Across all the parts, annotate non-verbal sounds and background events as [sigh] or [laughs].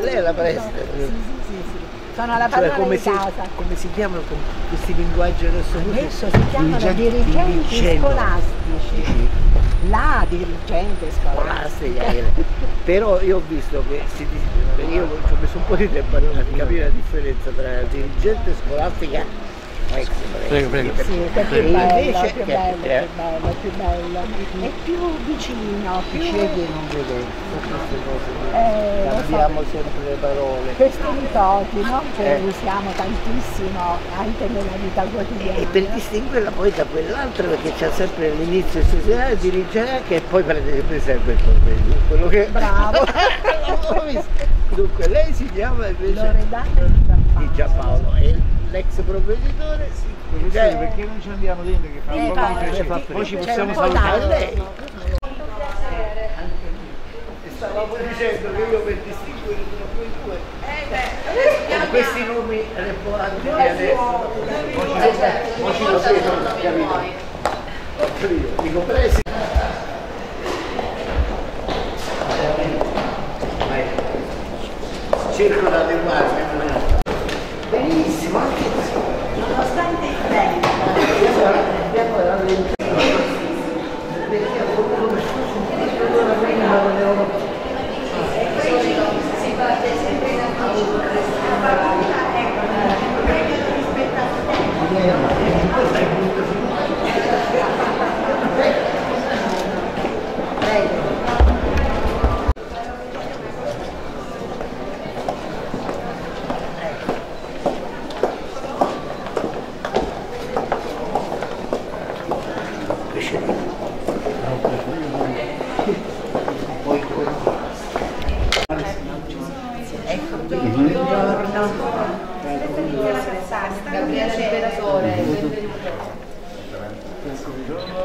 Lei è la preside. Sono la Cioè, padrona come di si, casa. come si chiamano con questi linguaggi adesso? Adesso si chiamano dirigenti dirigenti scolastici. La dirigente scolastica. Scolastiche. Però io ho visto che si io ci ho messo un po' di tempo a capire la differenza tra dirigente scolastica Prego, prego. Sì, che è più E bello, invece più che- bello, eh. più bello, più bello. È più vicino, più... Scegli non vedere queste cose. Eh. Cambiamo sempre le parole. Questi nipoti, no? Che Eh. usiamo tantissimo anche nella vita quotidiana. E per distinguerla poi da quell'altra perché c'è sempre l'inizio istituzionale, dirige che poi prende sempre provvedimento. Quello che Bravo. [laughs] Dunque lei si chiama invece Loredana di Giampaolo. di Giampaolo e l'ex provveditore si Professore, perché non ci andiamo dentro che fa un po' di eh, piacere? sì, Poi ci possiamo salutare. lei. E stavamo dicendo che io per distinguere tra quei due con questi nomi repoanti di adesso. poi ci lo vedo capito io dico presi cerco di adeguarmi benissimo anche. Abbiamo la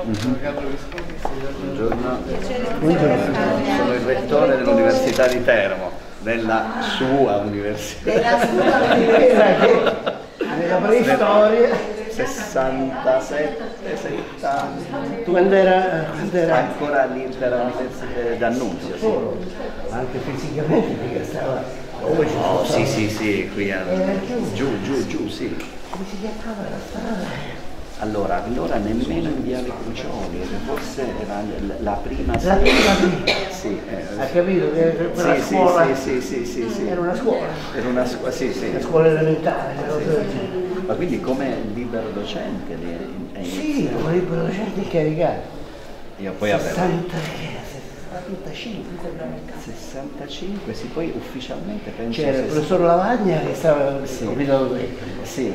Buongiorno. Sono il rettore dell'Università di Teramo, della sua università. della sua che nella preistoria 67, 70, quando era, quando era ancora all'Intera Università d'Annunzio. Sì. anche fisicamente perché stava come ci Oh, stava- sì, sì, sì, qui a, giù, giù, giù, sì. come si chiamava la strada Allora, allora nemmeno in Viale Crucioli, forse era la prima la prima Sì, eh, ha capito che sì, sì, scuola? sì, sì, sì, sì, era una scuola. Era una scuola, sì, sì. una scuola elementare una. Ma quindi come libero docente sì come libero docente incaricato Io poi avevo 60 65 65, sì, poi ufficialmente penso c'era il professor Lavagna che stava Sì. il comitato Sì,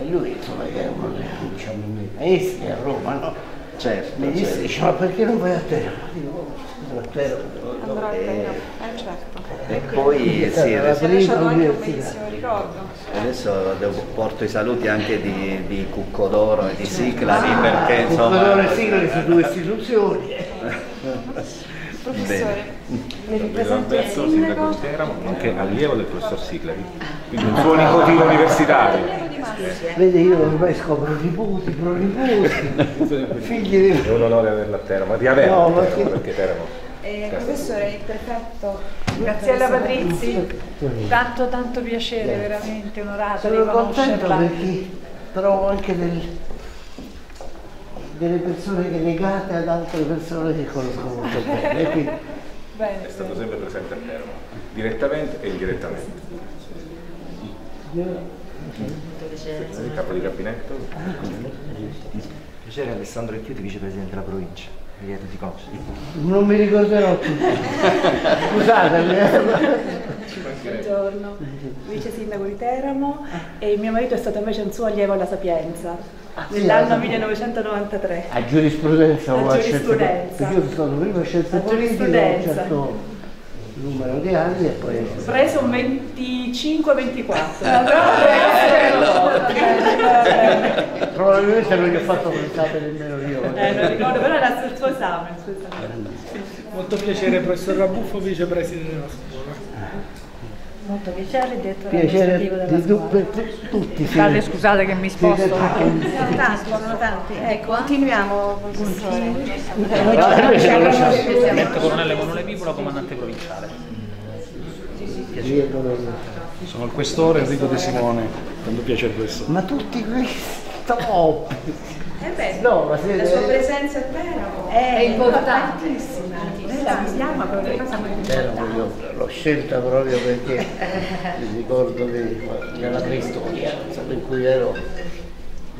e lui insomma che è uno dei diciamo, maestri a Roma no? certo. mi disse certo. dice ma perché non vai a Teramo? Dico, "Oh, scusa, a Teramo Andrò a Eh, Teramo. Eh certo. E poi È stata sì, adesso, un ricordo. adesso devo- porto i saluti anche di, di Cuccodoro e di Siclari perché Insomma, insomma... le sigle su due istituzioni [laughs] Professore, Vedo ripresento il sindaco. di Teramo, nonché allievo del professor Siglari, quindi un suo nipotino universitario. vedi io ormai scopro nipoti, pronipoti [laughs] figli di È un onore averla a Teramo, di averla No, a Teramo, perché Teramo. Eh, professore, il prefetto Graziella Patrizzi, tanto tanto piacere, veramente onorata di sono contento conoscerla. perché trovo anche del- delle persone che legate ad altre persone che conosco molto bene quindi Bene, è stato sempre presente a Teramo, direttamente e indirettamente. Il capo di gabinetto, Piacere Alessandro Ricchiuti, vicepresidente della provincia. Non mi ricorderò tutti scusatemi eh. buongiorno, vice sindaco di Teramo. E mio marito è stato invece un suo allievo alla Sapienza sì, nell'anno alla- 1993. a giurisprudenza A o a giurisprudenza. perché io sono stato prima scienze A politiche un giurisprudenza. certo numero di anni e poi Preso un 25-24. [laughs] probabilmente non gli ho fatto pensare nemmeno io Eh, non ricordo, però era sul suo esame. Molto piacere, professor Rabuffo, vicepresidente della scuola. Molto piacere, direttore Piacere di tu- per tutti. sì. Scusate, scusate che mi sposto. Sono tanti, sono tanti. Ecco, continuiamo, professore. Colonnello Emanuele Pipola, comandante provinciale. Sono il questore Enrico De Simone, tanto piacere questo. Ma tutti questi top. Eh beh, No, ma la sua presenza a Teramo È importantissima. Noi la vediamo come una cosa Teramo l'ho scelta proprio perché [laughs] mi ricordo che nella preistoria, in cui ero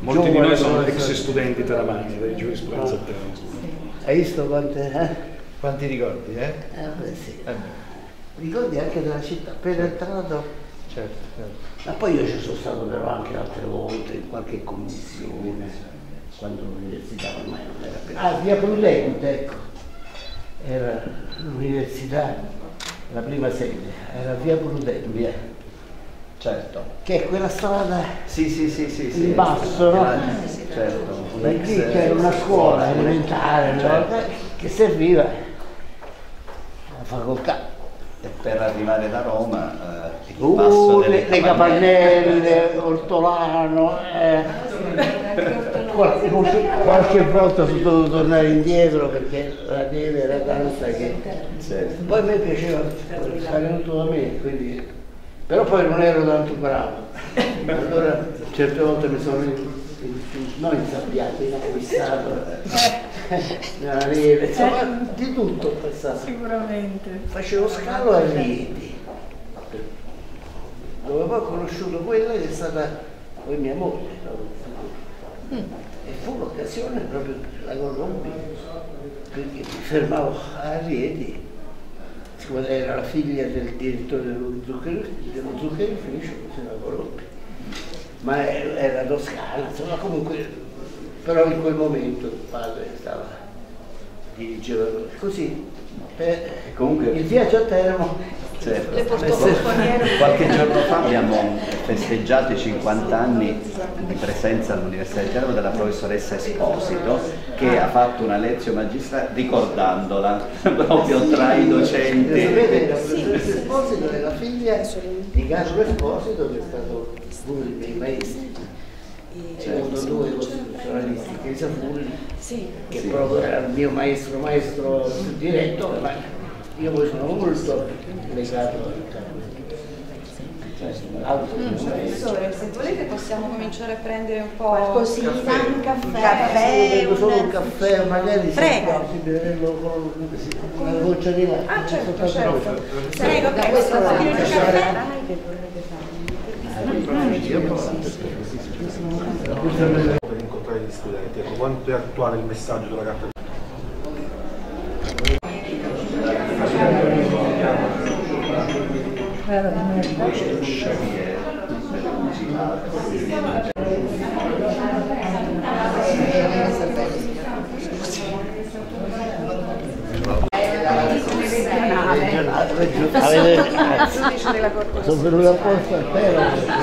Molti di noi sono ex studenti teramani di giurisprudenza a Teramo. Hai visto quante... Eh? Quanti ricordi, eh? Eh, beh, sì. Ricordi anche della città, appena entrato Certo, certo. Ma poi io ci sono stato però anche altre volte in qualche commissione, quando l'università ormai non era più. Ah, via Prudente, ecco. Era l'università, la prima sede, era via Prudente, via. Certo. Che è quella strada Sì, sì, sì, sì. sì. in basso, no? Era- Certo. E lì c'era una scuola elementare no? Certo. che serviva alla facoltà. E per arrivare da Roma eh, il passo Uh, delle le, le capannelle, Ortolano, eh. [laughs] qualche, qualche volta sono dovuto tornare indietro perché la neve era tanta che... Certo. Poi a me piaceva stare venuto da me, quindi... però poi non ero tanto bravo. Allora certe volte mi sono non insabbiato, inacquistato nella neve, insomma di tutto ho passato. Sicuramente. Facevo scalo a Rieti, dove poi ho conosciuto quella che è stata poi mia moglie. No? E fu l'occasione proprio, la conobbi, perché mi fermavo a Rieti, siccome era la figlia del direttore dello, zucchero, dello zuccherificio, se la conobbi. Ma era toscana, insomma comunque, però in quel momento il padre stava, dirigeva così. Per, Comunque- il viaggio a Teramo Certo. Eh. Qualche giorno fa abbiamo festeggiato i 50 anni di presenza all'Università di Teramo della professoressa Esposito che ha fatto una lezione magistrale ricordandola [laughs] proprio tra i docenti. Sapete, la professoressa Esposito è la figlia di Carlo Esposito che è stato uno dei miei maestri. Secondo due costituzionalisti, Chiesa Fulli, che proprio era il mio maestro, maestro diretto, ma io poi sono molto legato al un maestro. Professore, se volete possiamo cominciare a prendere un po' Qualcosina, un caffè, Un caffè, solo un caffè, magari Prego. una goccia di latte. Ah certo, certo. Prego, prego, questo un pochino di caffè. Per incontrare gli studenti. Ecco, quanto è attuale il messaggio della carta. Avete- Sono venuto apposta a Teramo.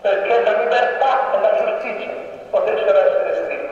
Perché la libertà e la giustizia potessero essere scritte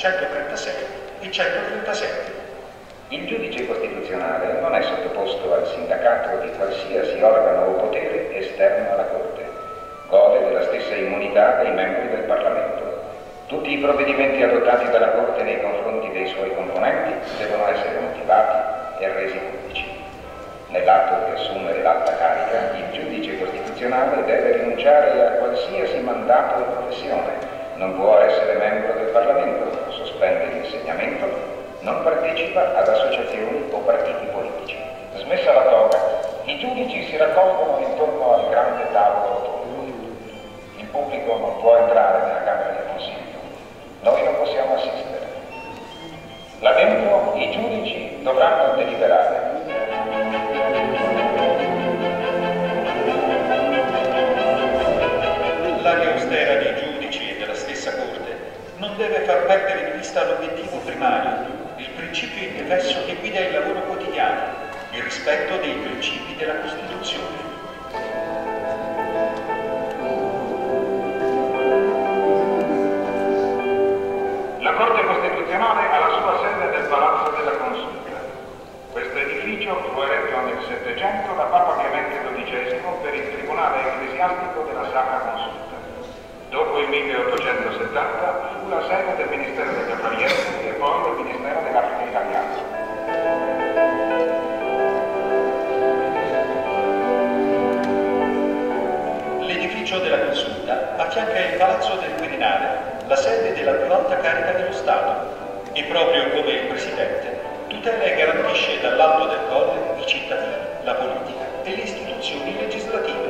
136 e 137. Il giudice costituzionale non è sottoposto al sindacato di qualsiasi organo o potere esterno alla Corte. Gode della stessa immunità dei membri del Parlamento. Tutti i provvedimenti adottati dalla Corte nei confronti dei suoi componenti devono essere motivati e resi pubblici. Nell'atto di assumere l'alta carica, il giudice costituzionale deve rinunciare a qualsiasi mandato o professione, non può essere membro del Parlamento, sospende l'insegnamento, non partecipa ad associazioni o partiti politici. Smessa la toga, i giudici si raccolgono intorno al grande tavolo. Il pubblico non può entrare nella Camera di Consiglio. Noi non possiamo assistere. Là dentro i giudici dovranno deliberare. Deve far perdere di vista l'obiettivo primario, il principio indefesso che guida il lavoro quotidiano, il rispetto dei principi della Costituzione. La Corte Costituzionale ha la sua sede nel Palazzo della Consulta. Questo edificio fu eretto nel Settecento da Papa Clemente XII per il Tribunale Ecclesiastico della Sacra Consulta. Dopo il 1870 fu la sede del Ministero degli Affari Esteri e poi del Ministero dell'Africa Italiana. L'edificio della Consulta affianca il Palazzo del Quirinale, la sede della più alta carica dello Stato, e proprio come il Presidente tutela e garantisce dall'alto del colle i cittadini, la politica e le istituzioni legislative.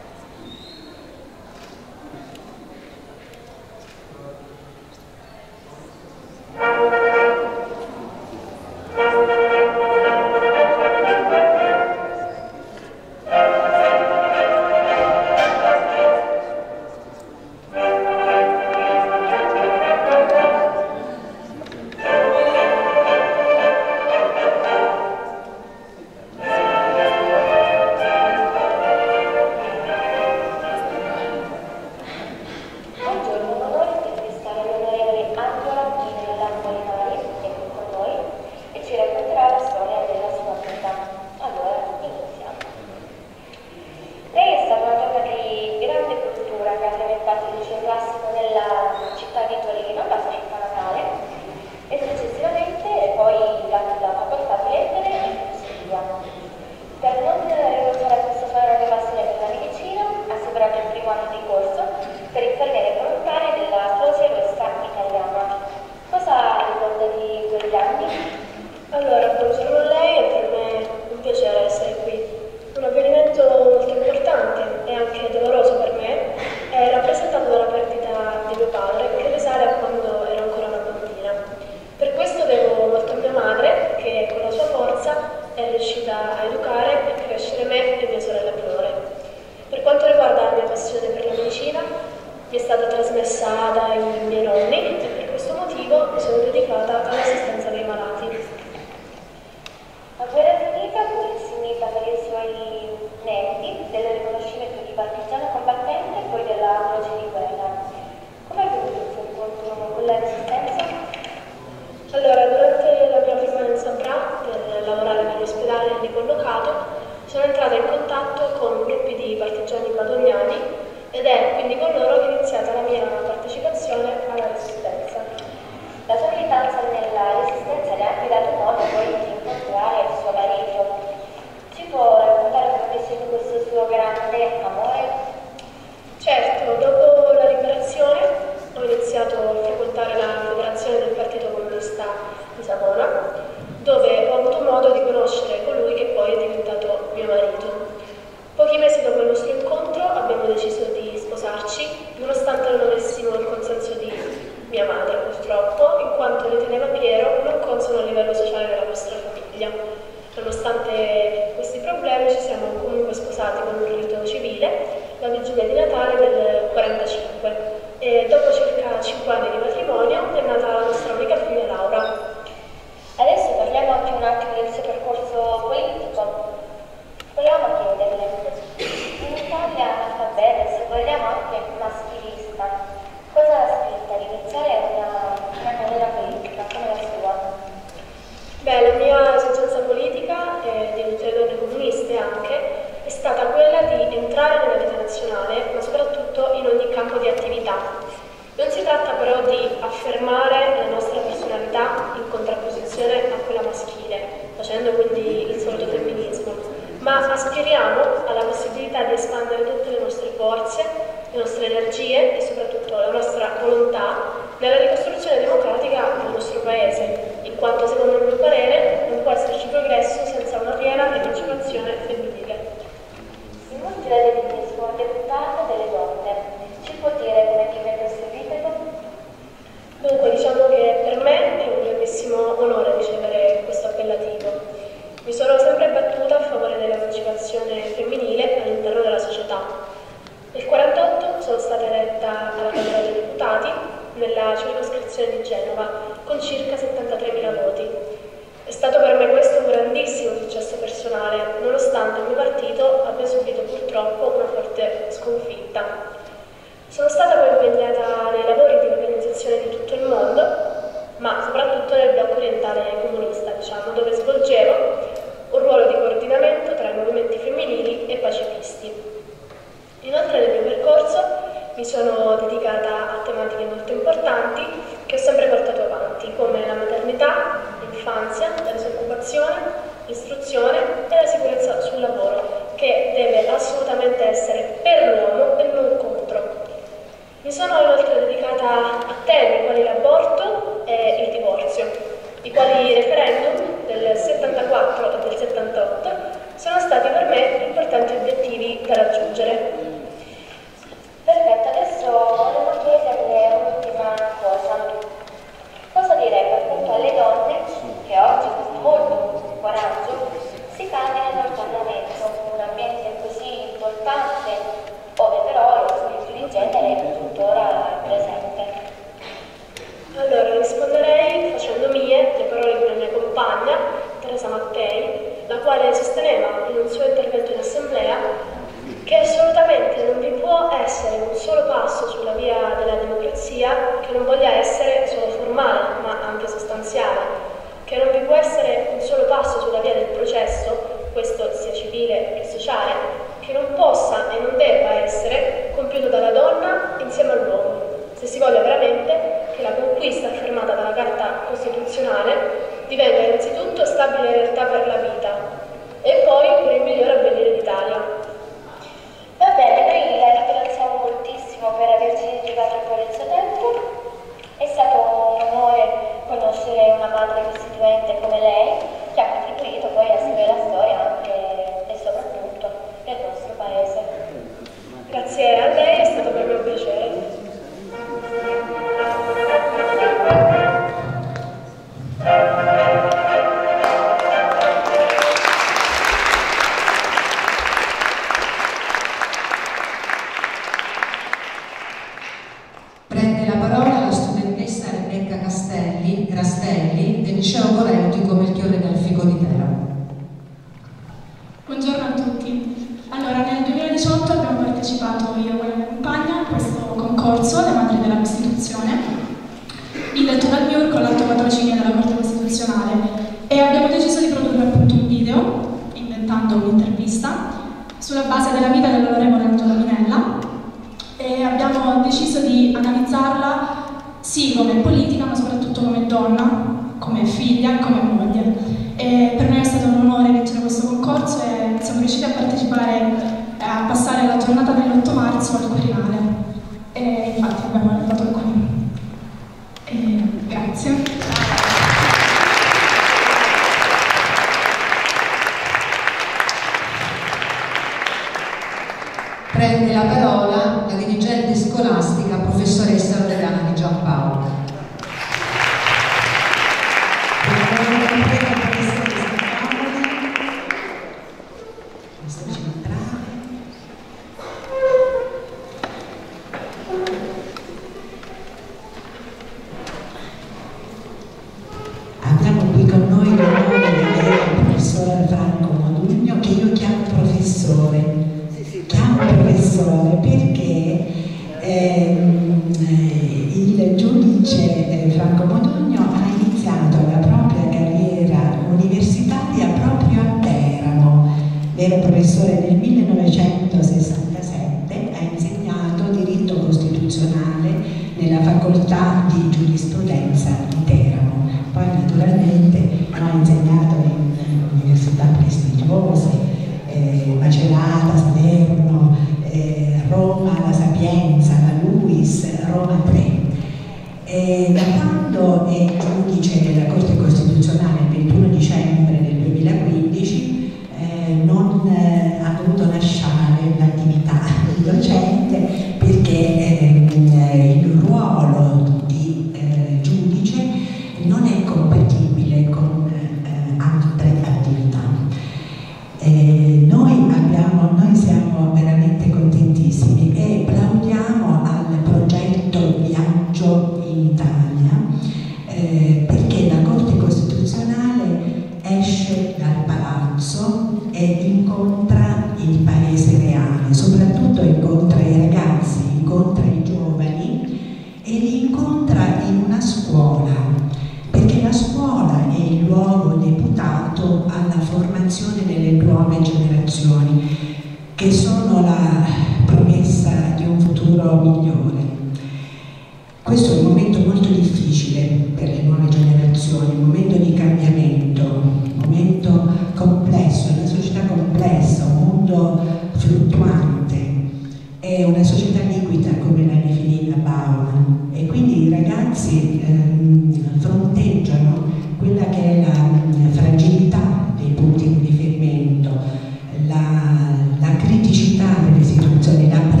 Delle istituzioni, la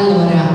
Allora,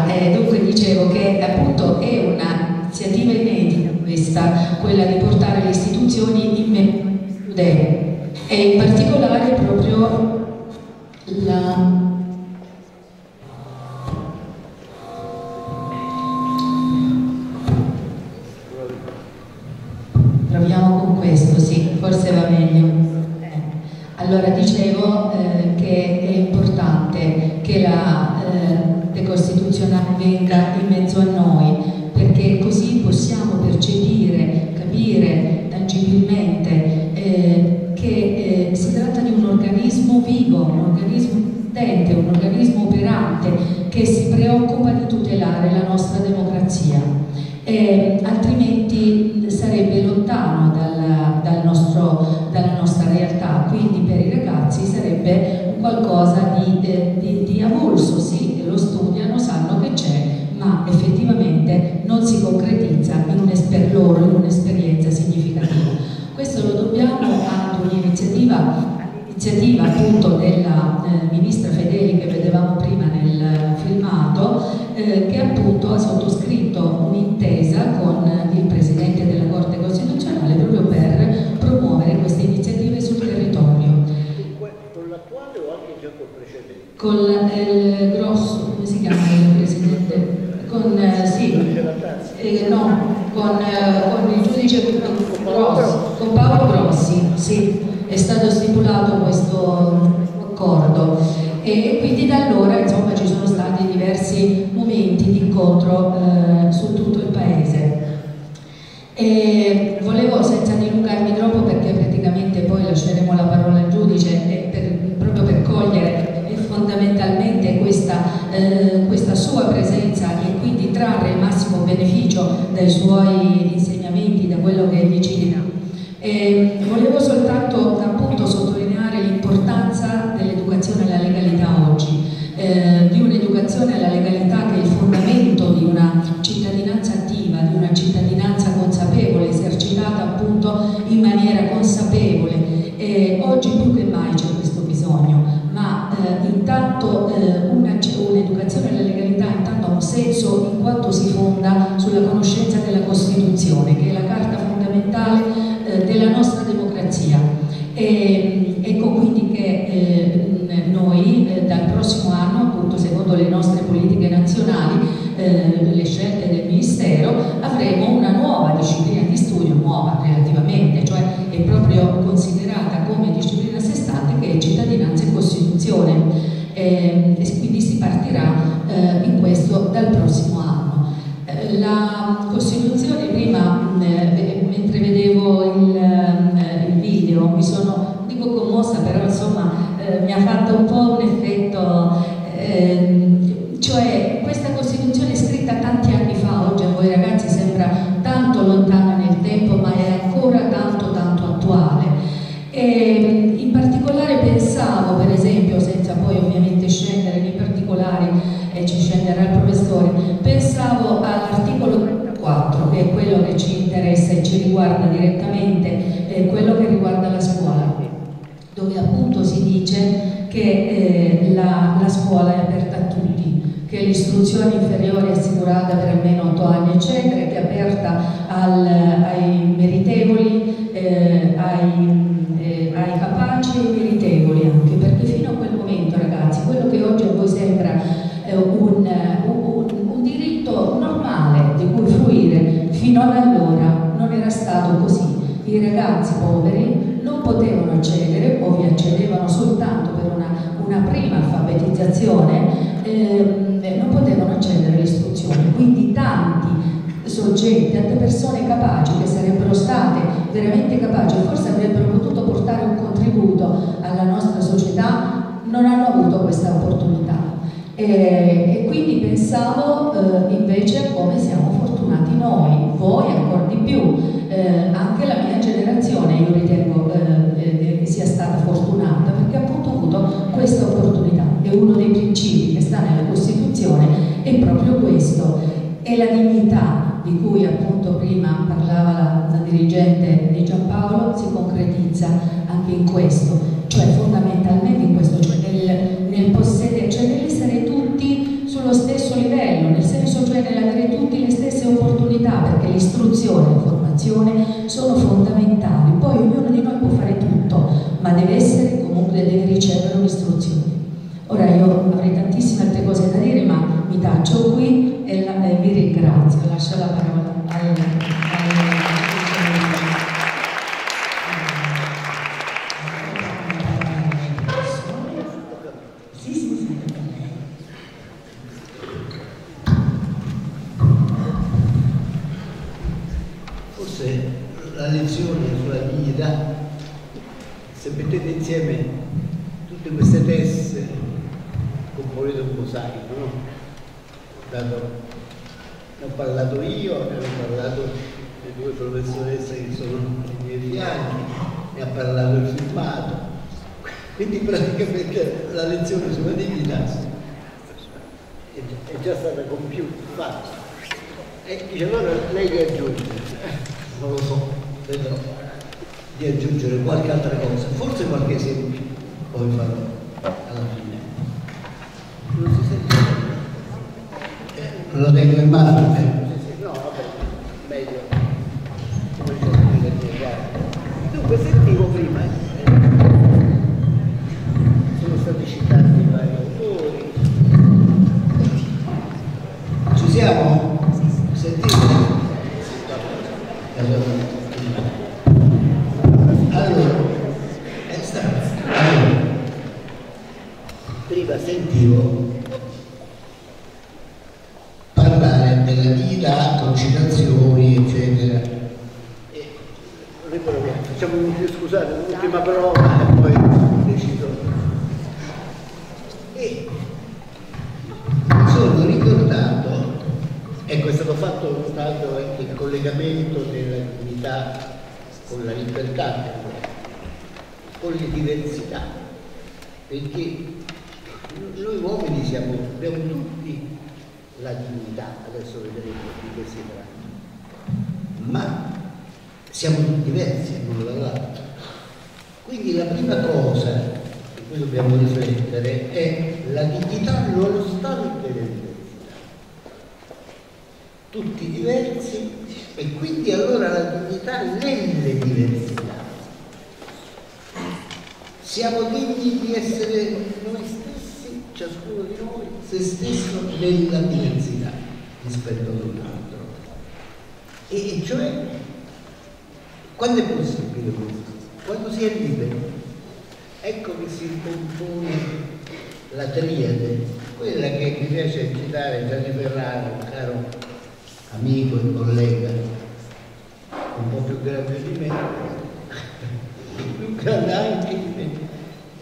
Anche,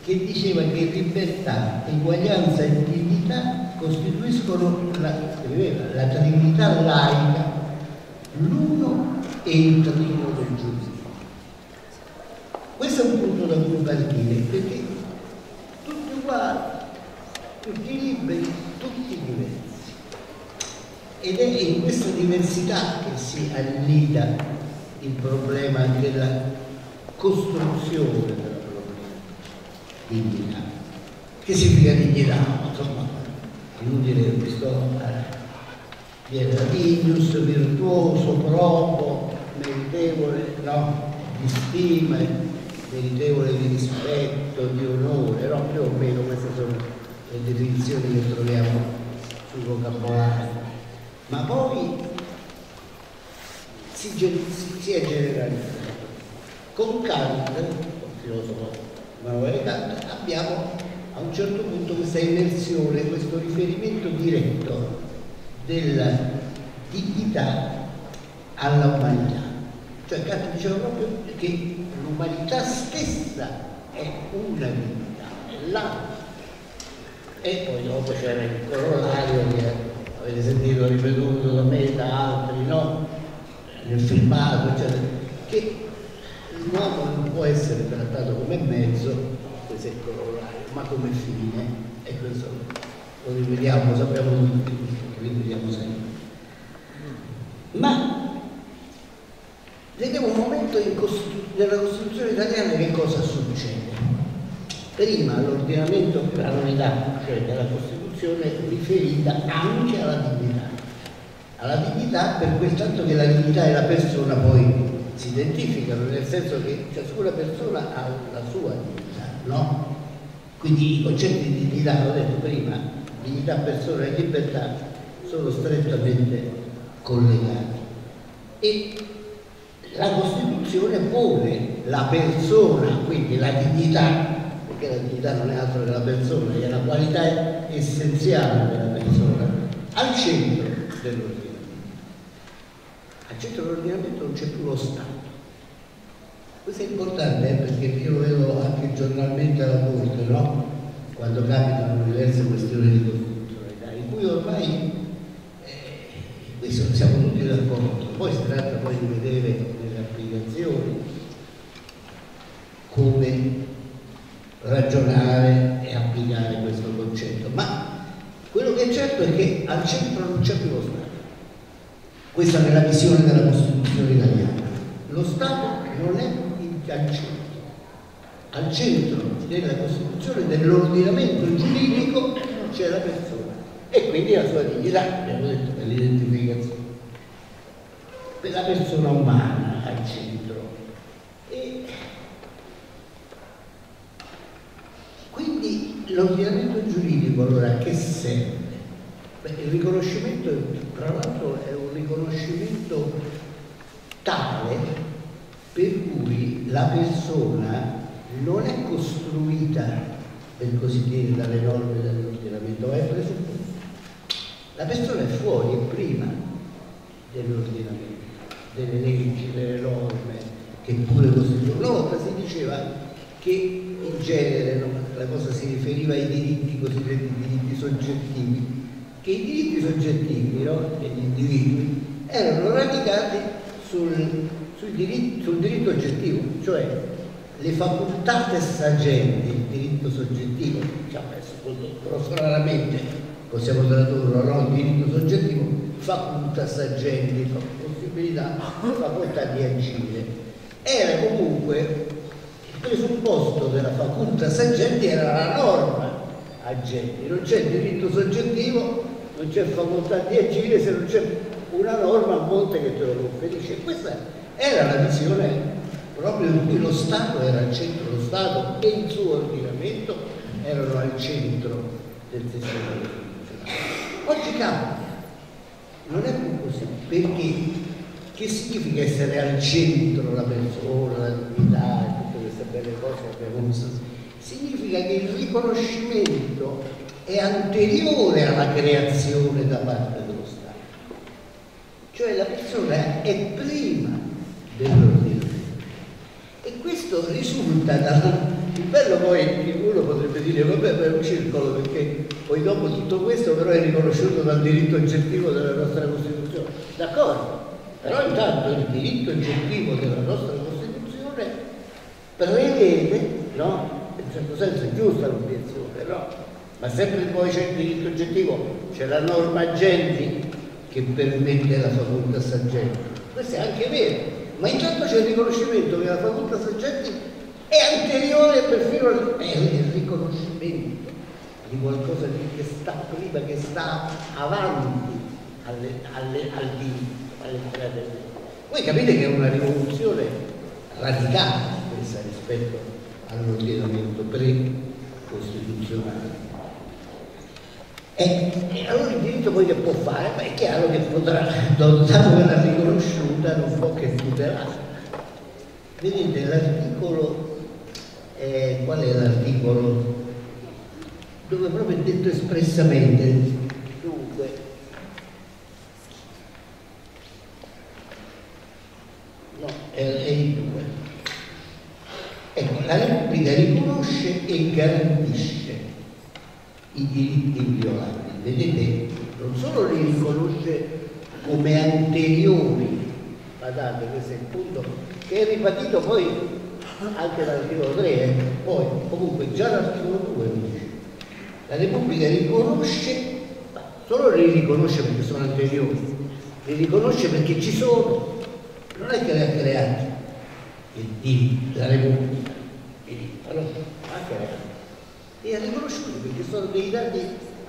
che diceva che libertà, eguaglianza e dignità costituiscono la, la trinità laica, l'uno e il trino del giusto. Questo è un punto da cui partire, perché tutti uguali, tutti liberi, tutti diversi. Ed è in questa diversità che si allida il problema della costruzione della propria dignità. Che significa dignità? Insomma, inutile questo eh, viene da dignus, virtuoso, probo, meritevole no? di stima, meritevole di rispetto, di onore, no? più o meno queste sono le definizioni che troviamo sul vocabolario. Ma poi si, si è generalizzato. Con Kant, il filosofo Emanuele Kant, abbiamo a un certo punto questa immersione, questo riferimento diretto della dignità alla umanità. Cioè Kant diceva proprio che l'umanità stessa è una dignità, è la. E poi dopo c'era il corollario che avete sentito ripetuto da me e da altri, no? Nel filmato, eccetera, che l'uomo non può essere trattato come mezzo, questo è il ma come fine, e questo lo rivediamo, sappiamo tutti, lo rivediamo sempre. Ma vediamo un momento Costitu nella Costituzione italiana che cosa succede. Prima l'ordinamento canonità, cioè della Costituzione, riferita anche alla dignità. Alla dignità per quel tanto che la dignità e la persona poi si identificano, nel senso che ciascuna persona ha la sua dignità, no? Quindi i concetti di dignità, l'ho detto prima, dignità, persona e libertà sono strettamente collegati. E la Costituzione pone la persona, quindi la dignità, perché la dignità non è altro che la persona, è la qualità essenziale della persona, al centro dell'ordinamento. Al centro dell'ordinamento non c'è più lo Stato. Questo è importante eh, perché io vedo anche giornalmente alla Corte, no? quando capitano diverse questioni di costituzionalità, in cui ormai eh, siamo tutti d'accordo, poi si tratta poi di vedere nelle applicazioni come ragionare e applicare questo concetto, ma quello che è certo è che al centro non c'è più lo Stato. Questa è la visione della Costituzione italiana. Lo Stato non è al centro. Al centro della Costituzione, dell'ordinamento giuridico, c'è la persona e quindi la sua dignità, abbiamo detto, per l'identificazione. Per la persona umana al centro. E quindi l'ordinamento giuridico allora che serve? Beh, il riconoscimento, tra l'altro, è un riconoscimento tale per cui la persona non è costruita per così dire dalle norme dell'ordinamento, ma è presupposto. La persona è fuori, prima dell'ordinamento, delle leggi, delle norme, che pure costituiscono. Una volta si diceva che in genere no, la cosa si riferiva ai diritti cosiddetti diritti soggettivi, che i diritti soggettivi no, degli individui erano radicati sul, sul, diritto, sul diritto oggettivo, cioè le facoltà agenti, il diritto soggettivo, diciamo adesso grossolanamente possiamo tradurlo, no? il diritto soggettivo, facultas agenti, possibilità, facoltà di agire. Era comunque il presupposto della facultas agenti era la norma agenti, non c'è diritto soggettivo, non c'è facoltà di agire se non c'è una norma a monte che te lo conferisce. Questa era la visione proprio in cui lo Stato era al centro, lo Stato e il suo ordinamento erano al centro del costituzionale. Oggi cambia, non è più così, perché che significa essere al centro la persona, la dignità tutte queste belle cose che abbiamo visto? Significa che il riconoscimento è anteriore alla creazione da parte dello Stato. Cioè la persona è prima dell'ordinamento. E questo risulta da... Il bello poi che uno potrebbe dire, vabbè, è un circolo, perché poi dopo tutto questo però è riconosciuto dal diritto oggettivo della nostra Costituzione. D'accordo? Però intanto il diritto oggettivo della nostra Costituzione prevede, no? In certo senso è giusta l'obiezione, no? Ma sempre poi c'è il diritto oggettivo, c'è la norma agenti che permette la facoltà saggenti. Questo è anche vero, ma intanto c'è il riconoscimento che la facoltà saggenti è anteriore perfino al è il riconoscimento di qualcosa che sta prima, che sta avanti alle, alle, al diritto, all'entrata diritto. Voi capite che è una rivoluzione radicale questa rispetto all'ordinamento pre-costituzionale. E, e, allora il diritto poi che può fare? Beh, è chiaro che potrà, dato che l'ha riconosciuta, non può che tutelare. Vedete l'articolo, eh, qual è l'articolo? Dove proprio è detto espressamente, dunque, no, è, è il 2. Ecco, la Repubblica riconosce e garantisce i diritti inviolabili. Vedete, non solo li riconosce come anteriori, guardate, questo è il punto, che è ribadito poi anche dall'articolo 3, eh. poi comunque già l'articolo 2 dice, la Repubblica riconosce, solo li riconosce perché sono anteriori, li riconosce perché ci sono, non è che li ha creati, il diritto, la Repubblica, il diritto, allora, ha creato e ha riconosciuto perché sono dei dati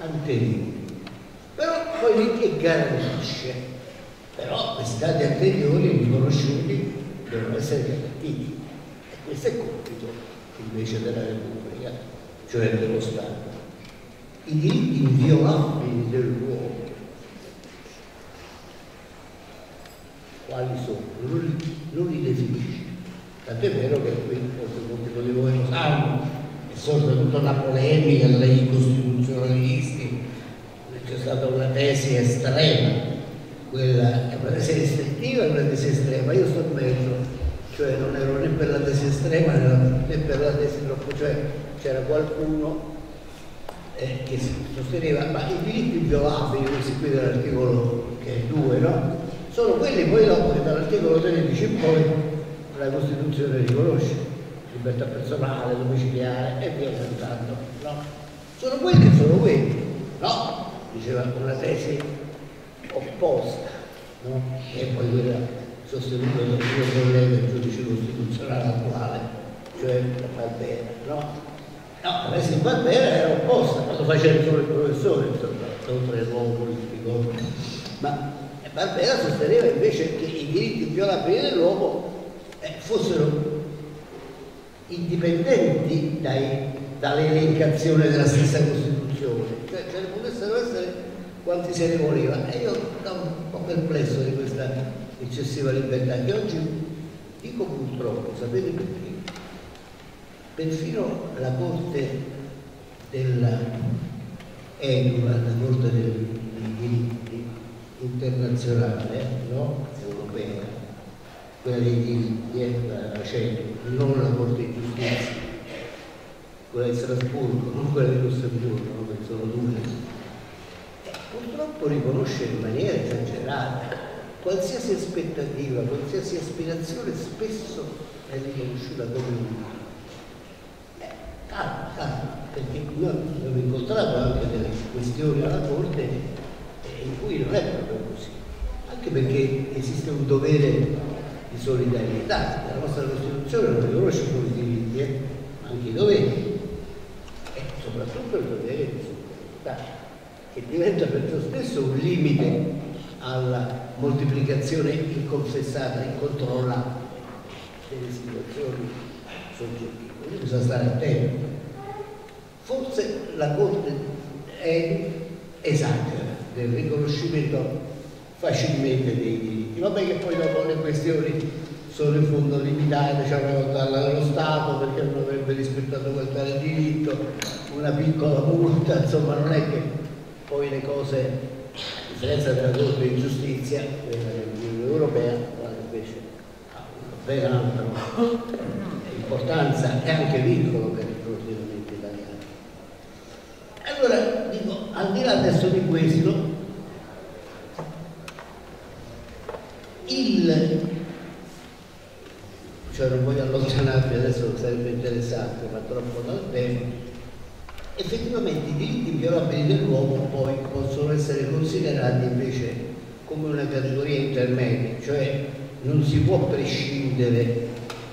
anteriori. Però poi lì che garantisce, però questi dati anteriori riconosciuti devono essere garantiti. E questo è compito invece della Repubblica, cioè dello Stato. I diritti inviolabili dell'uomo, quali sono? Li, non li definisce. Tant'è vero che qui molti di voi lo sanno, è sorta tutta una polemica tra i costituzionalisti, c'è stata una tesi estrema, quella è una tesi restrittiva e una tesi estrema, io sto mezzo, cioè non ero né per la tesi estrema né per la tesi troppo, cioè c'era qualcuno eh, che sosteneva, ma i diritti inviolabili, questi qui dell'articolo che è 2, no? Sono quelli poi dopo che dall'articolo 13 in poi la Costituzione riconosce libertà personale, domiciliare e via cantando. No? Sono quelli che sono quelli. No, diceva una tesi opposta, no? e poi quella sostenuta dal mio collega, il giudice costituzionale attuale, cioè Barbera. No? No, la tesi Barbera era opposta, quando faceva solo il professore, insomma, oltre al nuovo politico. Ma Barbera sosteneva invece che i diritti inviolabili dell'uomo eh, fossero indipendenti dall'elencazione della stessa Costituzione, cioè ce ne potessero essere quanti se ne voleva. E io sono un po' perplesso di questa eccessiva libertà che oggi dico purtroppo, sapete perché? Perfino la Corte della EDUA, la Corte dei diritti internazionale, no? europea, quella dei diritti, eh, CEDU, non la Corte di Giustizia, quella di Strasburgo, non quella di Lussemburgo, no? che sono due. Purtroppo riconosce in maniera esagerata qualsiasi aspettativa, qualsiasi aspirazione spesso è riconosciuta come un eh, calma, calma, perché noi abbiamo incontrato anche delle questioni alla Corte eh, in cui non è proprio così, anche perché esiste un dovere di solidarietà. La nostra Costituzione non riconosce i diritti, eh, ma anche i doveri. E soprattutto il dovere di solidarietà, che diventa per se stesso un limite alla moltiplicazione inconfessata, incontrollata delle situazioni soggettive. Quindi bisogna stare attenti. Forse la Corte è esatta nel riconoscimento facilmente dei diritti. Vabbè che poi dopo le questioni sono in fondo limitate, condanna dello Stato perché non avrebbe rispettato quel tale diritto, una piccola multa, insomma non è che poi le cose, a differenza della Corte di Giustizia, dell'Unione Europea, invece ha una ben altra importanza e anche vincolo per l'ordinamento italiano. Allora, dico, al di là adesso di questo, il cioè non voglio allontanarmi adesso sarebbe interessante, ma troppo dal tema, effettivamente i diritti inviolabili dell'uomo poi possono essere considerati invece come una categoria intermedia, cioè non si può prescindere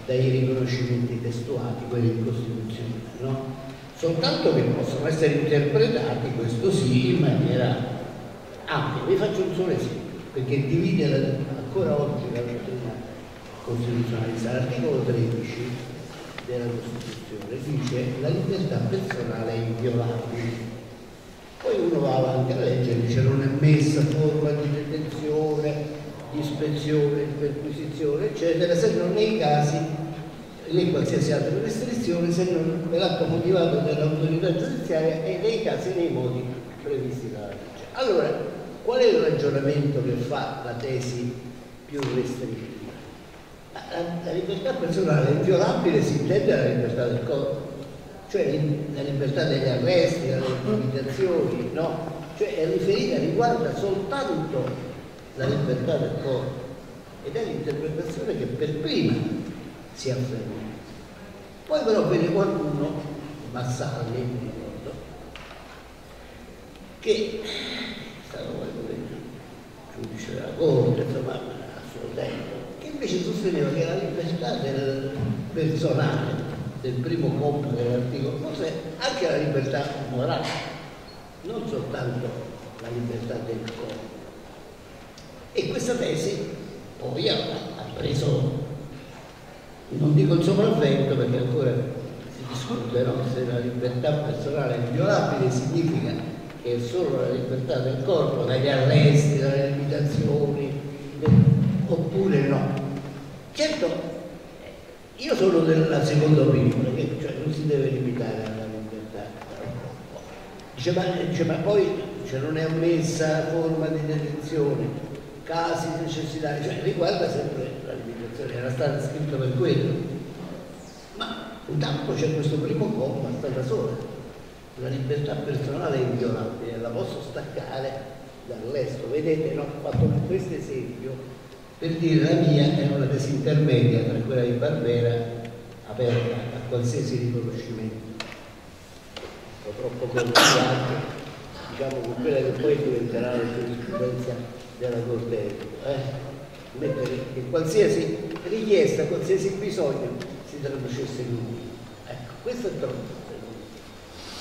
dai riconoscimenti testuali, quelli in Costituzione, no? soltanto che possono essere interpretati, questo sì, in maniera ampia. Vi faccio un solo esempio, perché divide la- ancora oggi la dottrina costituzionalista. L'articolo 13 della Costituzione dice la libertà personale è inviolabile. Poi uno va avanti a leggere e dice non è messa forma di detenzione, di ispezione, di perquisizione, eccetera, se non nei casi né qualsiasi altra restrizione se non per atto motivato dall'autorità giudiziaria e nei casi nei modi previsti dalla legge. Allora, qual è il ragionamento che fa la tesi più restrittiva? La, la- libertà personale è inviolabile si intende la libertà del corpo, cioè la libertà degli arresti, delle limitazioni, no? Cioè è riferita, riguarda soltanto la libertà del corpo ed è l'interpretazione che per prima si afferma. Poi però vede qualcuno, Massalli, mi ricordo, che stato poi giudice della Corte, insomma, tempo, che invece sosteneva che la libertà del personale, del primo comma dell'articolo, fosse anche la libertà morale, non soltanto la libertà del corpo. E questa tesi poi ha, ha preso, non dico il sopravvento perché ancora si discute no? se la libertà personale è inviolabile significa che è solo la libertà del corpo, dagli arresti, dalle limitazioni, oppure no. Certo, io sono della seconda opinione, che cioè, non si deve limitare alla libertà. Dice, ma, dice, ma poi cioè, non è ammessa forma di detenzione, casi necessitari, cioè riguarda sempre la limitazione, era stato scritto per quello. Ma intanto c'è questo primo comma, sta da sola. La libertà personale è inviolabile, la posso staccare dall'estero. Vedete, no? fatto questo esempio per dire la mia è una tesi intermedia tra quella di Barbera aperta a qualsiasi riconoscimento. Po' troppo colloquiato, diciamo con quella che poi diventerà la giurisprudenza della Corte eh? Mettere che qualsiasi richiesta, qualsiasi bisogno si traducesse in un Ecco, questo è troppo.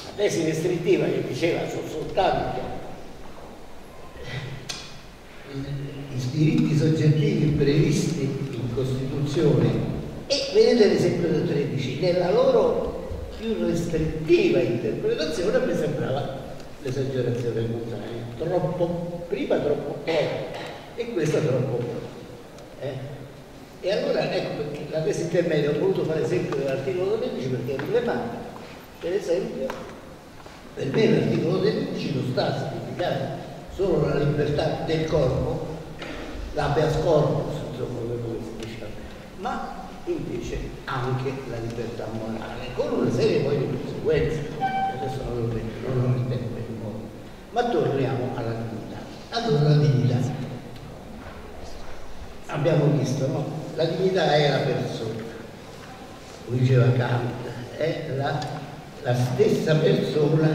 La tesi restrittiva che diceva sono soltanto i diritti soggettivi previsti in Costituzione e vedete l'esempio del 13, nella loro più restrittiva interpretazione mi sembrava l'esagerazione contraria, troppo prima troppo poco e questa troppo poco. Eh? E allora ecco la tesi intermedia ho voluto fare esempio dell'articolo 13 perché è rilevante. Per esempio, per me l'articolo 13 non sta a significare solo la libertà del corpo, l'habeas corpus, insomma, quello che si dice, ma invece anche la libertà morale, con una serie poi di conseguenze, adesso non lo detto, non lo ripeto per modo. Ma torniamo alla dignità. Allora la dignità. Abbiamo visto, no? La dignità è la persona, come diceva Kant, è la, la stessa persona,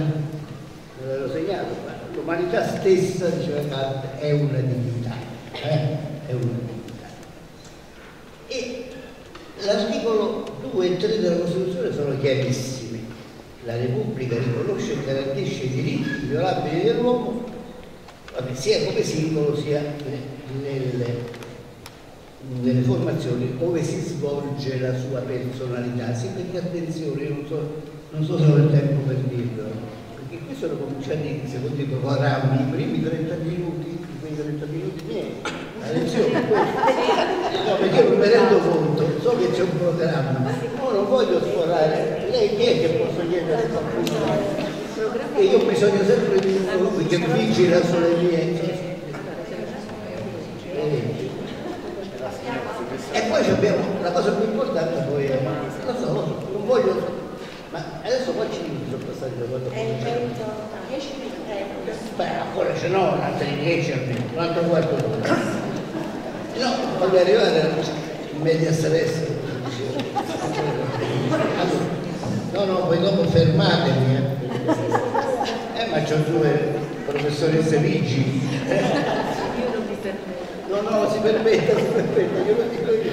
l'ero segnato, ma l'umanità stessa, diceva Kant, è una dignità, eh? è una dignità. E l'articolo 2 e 3 della Costituzione sono chiarissimi. La Repubblica riconosce e garantisce i diritti inviolabili dell'uomo, sia come singolo sia nelle, nelle formazioni dove si svolge la sua personalità. Sì, perché attenzione, io non so, non so se ho il tempo per dirlo, perché qui sono cominciati, secondo i programmi, i primi 30 minuti, i primi 30 minuti miei, la lezione, no, perché io non mi rendo conto, so che c'è un programma, ma non voglio sforare, lei chi è che posso chiedere qualcuno? E io ho bisogno sempre di uno che vigila sulle mie e poi abbiamo la cosa più importante poi è, lo so, non voglio, ma adesso quanti minuti sono passati da quando Beh, ancora ce n'ho altri 10 almeno, un altro quarto d'ora. No, voglio arrivare in media stress, No, no, poi dopo fermatemi. Eh, eh ma c'ho due professoresse vigili. No, no, si permetta, si permetta, io lo dico io.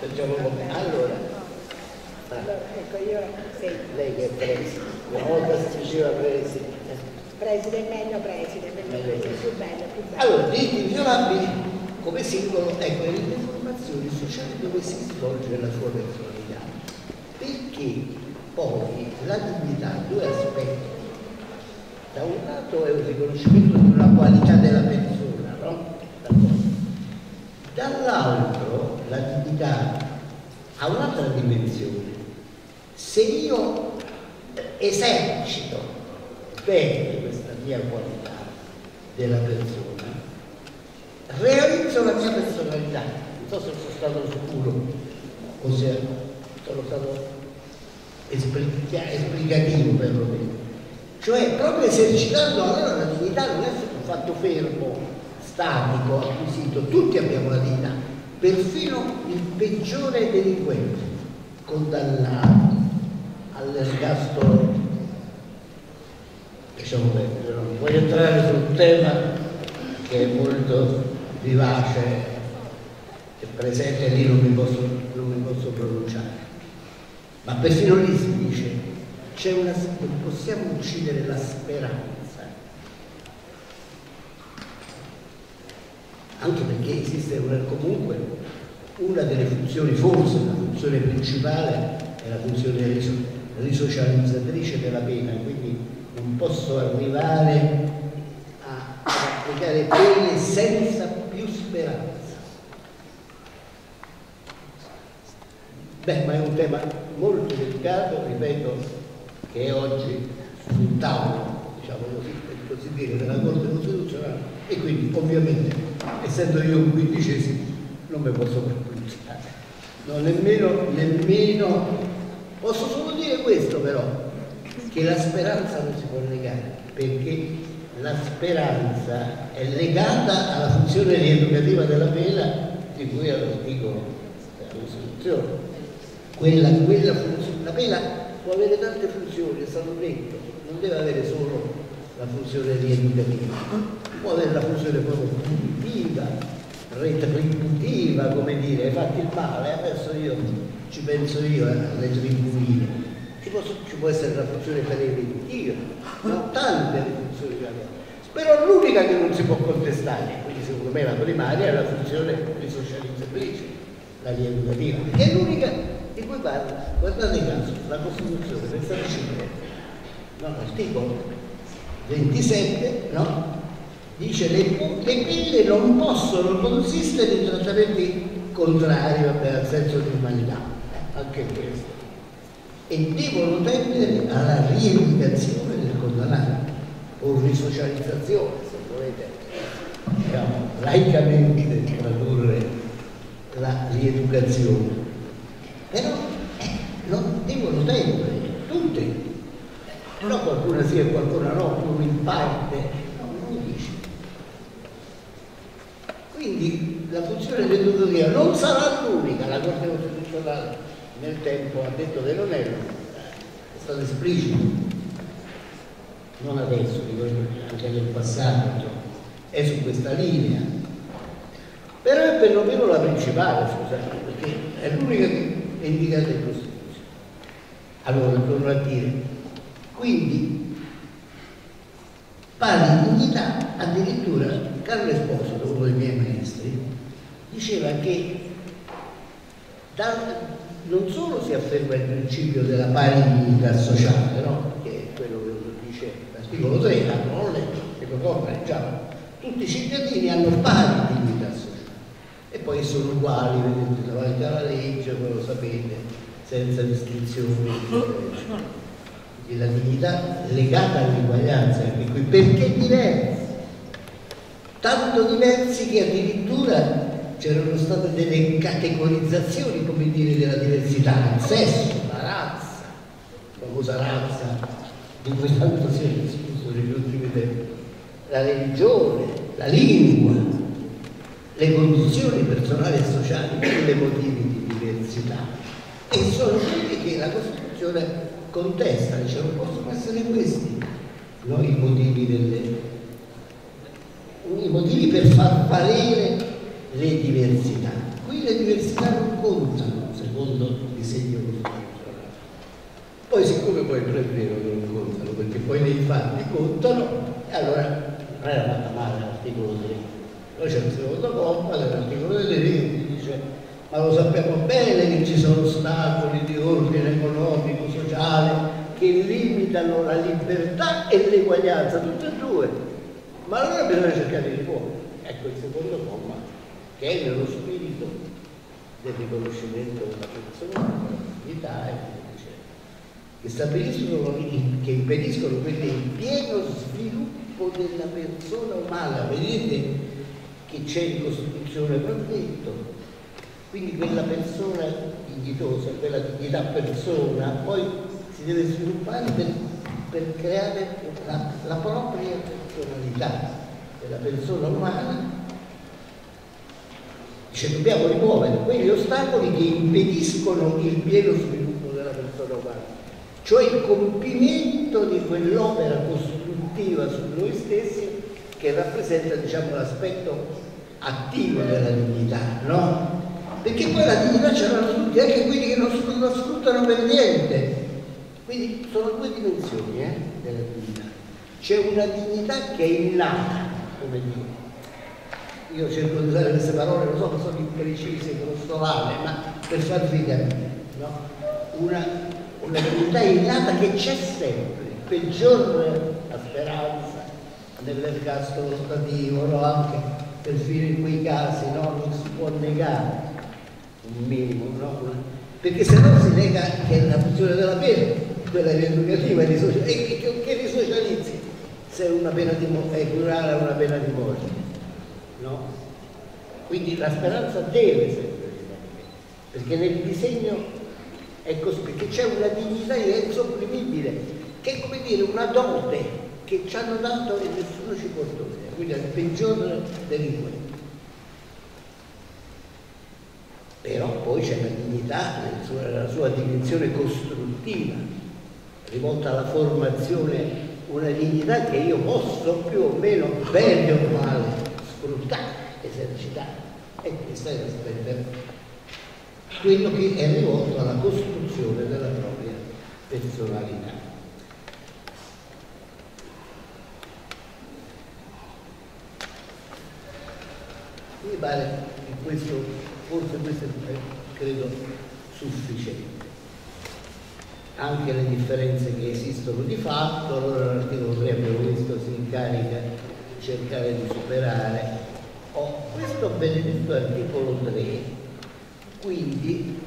Facciamo come? Allora, Allora, ecco, io sì. lei che è preside, una volta si diceva preside. Preside è meglio preside, perché è più bello, più bello. Allora, diritti inviolabili come singolo, ecco, è le formazioni sociali dove si svolge la sua personalità. Perché poi la dignità ha due aspetti. Da un lato è un riconoscimento della qualità della persona, no? Dall'altro la dignità ha un'altra dimensione. Se io esercito bene questa mia qualità della persona, realizzo la mia personalità. Non so se sono stato sicuro o se sono stato esplica- esplicativo perlomeno. Cioè, proprio esercitando allora la dignità non è un fatto fermo, statico, acquisito, tutti abbiamo la dignità, perfino il peggiore delinquente, condannato all'ergastolo, diciamo bene, non voglio entrare sul tema che è molto vivace e presente lì non mi posso, non mi posso pronunciare. Ma persino lì si dice, c'è una, non possiamo uccidere la speranza. Anche perché esiste una, comunque una delle funzioni, forse la funzione principale è la funzione riso- risocializzatrice della pena, quindi non posso arrivare a, ad applicare pene senza più speranza. Beh, ma è un tema molto delicato, ripeto, che è oggi sul tavolo, diciamo così, per così dire, della Corte Costituzionale e quindi ovviamente, essendo io un quindicesimo, non mi posso pronunciare. No, nemmeno, nemmeno, posso solo dire questo però, che la speranza non si può negare, perché la speranza è legata alla funzione rieducativa della pena di cui all'articolo della Costituzione. Quella, quella funzione, la pena può avere tante funzioni, è stato detto, non deve avere solo la funzione rieducativa, può avere la funzione proprio punitiva, retributiva, come dire, hai fatto il male, adesso io ci penso io a retribuire. Ci, posso, ci può essere la funzione preventiva, no? tante le funzioni abbiamo. Però l'unica che non si può contestare, quindi secondo me la primaria è la funzione risocializzatrice, la rieducativa, è l'unica di cui parla, guardate caso, la Costituzione per sancire, no, l'articolo 27, no? dice le, le pene non possono consistere in trattamenti contrari al senso di umanità, anche questo, e devono tendere alla rieducazione del condannato, o risocializzazione, se volete, diciamo, laicamente tradurre la rieducazione. Però eh, non devono tendere tutte però qualcuna sì e qualcuna no più in parte no, non dice. Quindi la funzione dell'educativa non sarà l'unica la Corte Costituzionale nel tempo ha detto che non è stato esplicito. Non adesso, anche nel passato è su questa linea. Però è perlomeno la principale scusate perché è l'unica che è indicata in Costituzione. Allora, torno a dire, quindi pari dignità, addirittura Carlo Esposito, uno dei miei maestri, diceva che da, non solo si afferma il principio della pari dignità sociale, no? che è quello che dice l'articolo 3, non letto, che lo compra già, tutti i cittadini hanno pari dignità sociale e poi sono uguali, vedete, davanti alla legge, voi lo sapete, senza distinzioni. E la dignità legata all'uguaglianza, perché diversi, tanto diversi che addirittura c'erano state delle categorizzazioni, come dire, della diversità, il sesso, la razza, la famosa razza di cui tanto si è discusso negli ultimi tempi, la religione, la lingua, le condizioni personali e sociali, non le motivi di diversità. e sono quelli che la Costituzione contesta, dice non possono essere questi no, i, motivi delle, i motivi per far valere le diversità. Qui le diversità non contano, secondo il disegno costituzionale. Poi siccome poi non è vero che non contano, perché poi nei fatti contano, allora non era fatta male l'articolo 3. Poi c'è il secondo comma dell'articolo 3 che dice ma lo sappiamo bene che ci sono ostacoli di ordine economico, sociale, che limitano la libertà e l'eguaglianza, tutte e due. Ma allora bisogna cercare di rimuovere. Ecco il secondo comma, che è nello spirito del riconoscimento della persona, della dignità e che stabiliscono, che impediscono quindi il pieno sviluppo della persona umana. Vedete che c'è in Costituzione protetto quindi quella persona dignitosa, quella dignità persona, poi si deve sviluppare per, per creare la, la, propria personalità della persona umana. Cioè dobbiamo rimuovere quegli ostacoli che impediscono il pieno sviluppo della persona umana, cioè il compimento di quell'opera costruttiva su noi stessi che rappresenta diciamo, l'aspetto attivo della dignità, no? perché poi la dignità ce l'hanno tutti, anche quelli che non la sfruttano per niente. Quindi sono due dimensioni eh, della dignità. C'è una dignità che è innata, come dire. Io cerco di usare queste parole, non so che sono imprecise, grossolane, ma per farvi capire. No? Una, una dignità innata che c'è sempre, peggior la speranza nell'ergastolo stativo, no? anche perfino in quei casi no? non si può negare un minimo, no? perché se no si nega che è la funzione della pena, quella rieducativa e che, che, che risocializzi se una pena di è curare una pena di morte. No? Quindi la speranza deve sempre rimanere, perché nel disegno è così, perché c'è una dignità insopprimibile, che è come dire una dote che ci hanno dato e nessuno ci può togliere, quindi è il peggior delinquente. però poi c'è la dignità nella sua dimensione costruttiva, rivolta alla formazione, una dignità che io posso più o meno bene o male sfruttare, esercitare. E questo l'aspetto, quello che è rivolto alla costruzione della propria personalità. Mi pare che questo forse questo è credo sufficiente. Anche le differenze che esistono di fatto, allora l'articolo 3 abbiamo visto si incarica cercare di superare. Oh, questo benedetto articolo 3, quindi,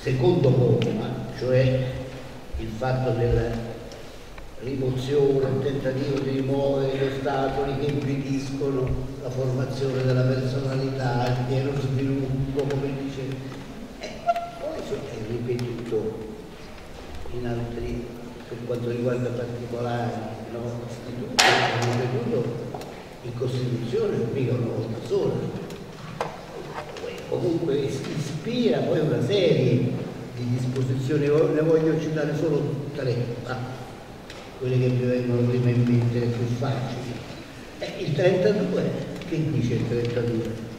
secondo comma, cioè il fatto della rimozione, il tentativo di rimuovere gli ostacoli che impediscono la formazione della personalità, il pieno sviluppo, come dice. E poi è ripetuto in altri, per quanto riguarda particolari, no? istituti, ripetuto in Costituzione, mica una volta sola. Comunque ispira poi una serie di disposizioni, ne voglio citare solo tre. Ah quelle che mi vengono prima in mente le più facili. Eh, il 32, che dice il 32?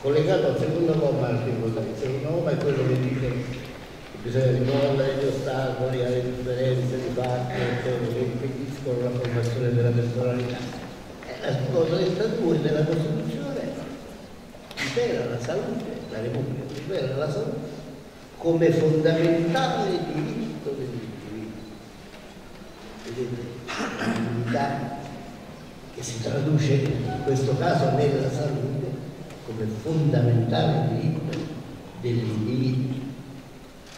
Collegato al secondo comma dell'articolo 3, il secondo comma è quello che dice che bisogna rimuovere gli ostacoli alle differenze di fatto che impediscono la formazione della personalità. L'articolo 32 della Costituzione tutela la salute, la Repubblica tutela la salute come fondamentale diritto dell'individuo l'unità che si traduce in questo caso nella salute come fondamentale diritto dell'individuo.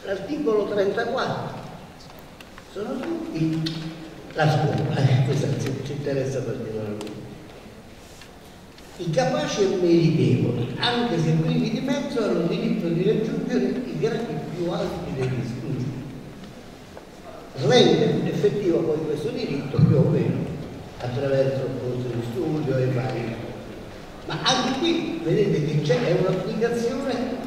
L'articolo 34 sono tutti la scuola, eh, questa ci interessa particolarmente. I capaci e meritevoli, anche se privi di mezzo, hanno diritto di raggiungere i gradi più alti degli studi rende effettivo poi questo diritto più o meno attraverso il corso di studio e vari. Ma anche qui vedete che c'è un'applicazione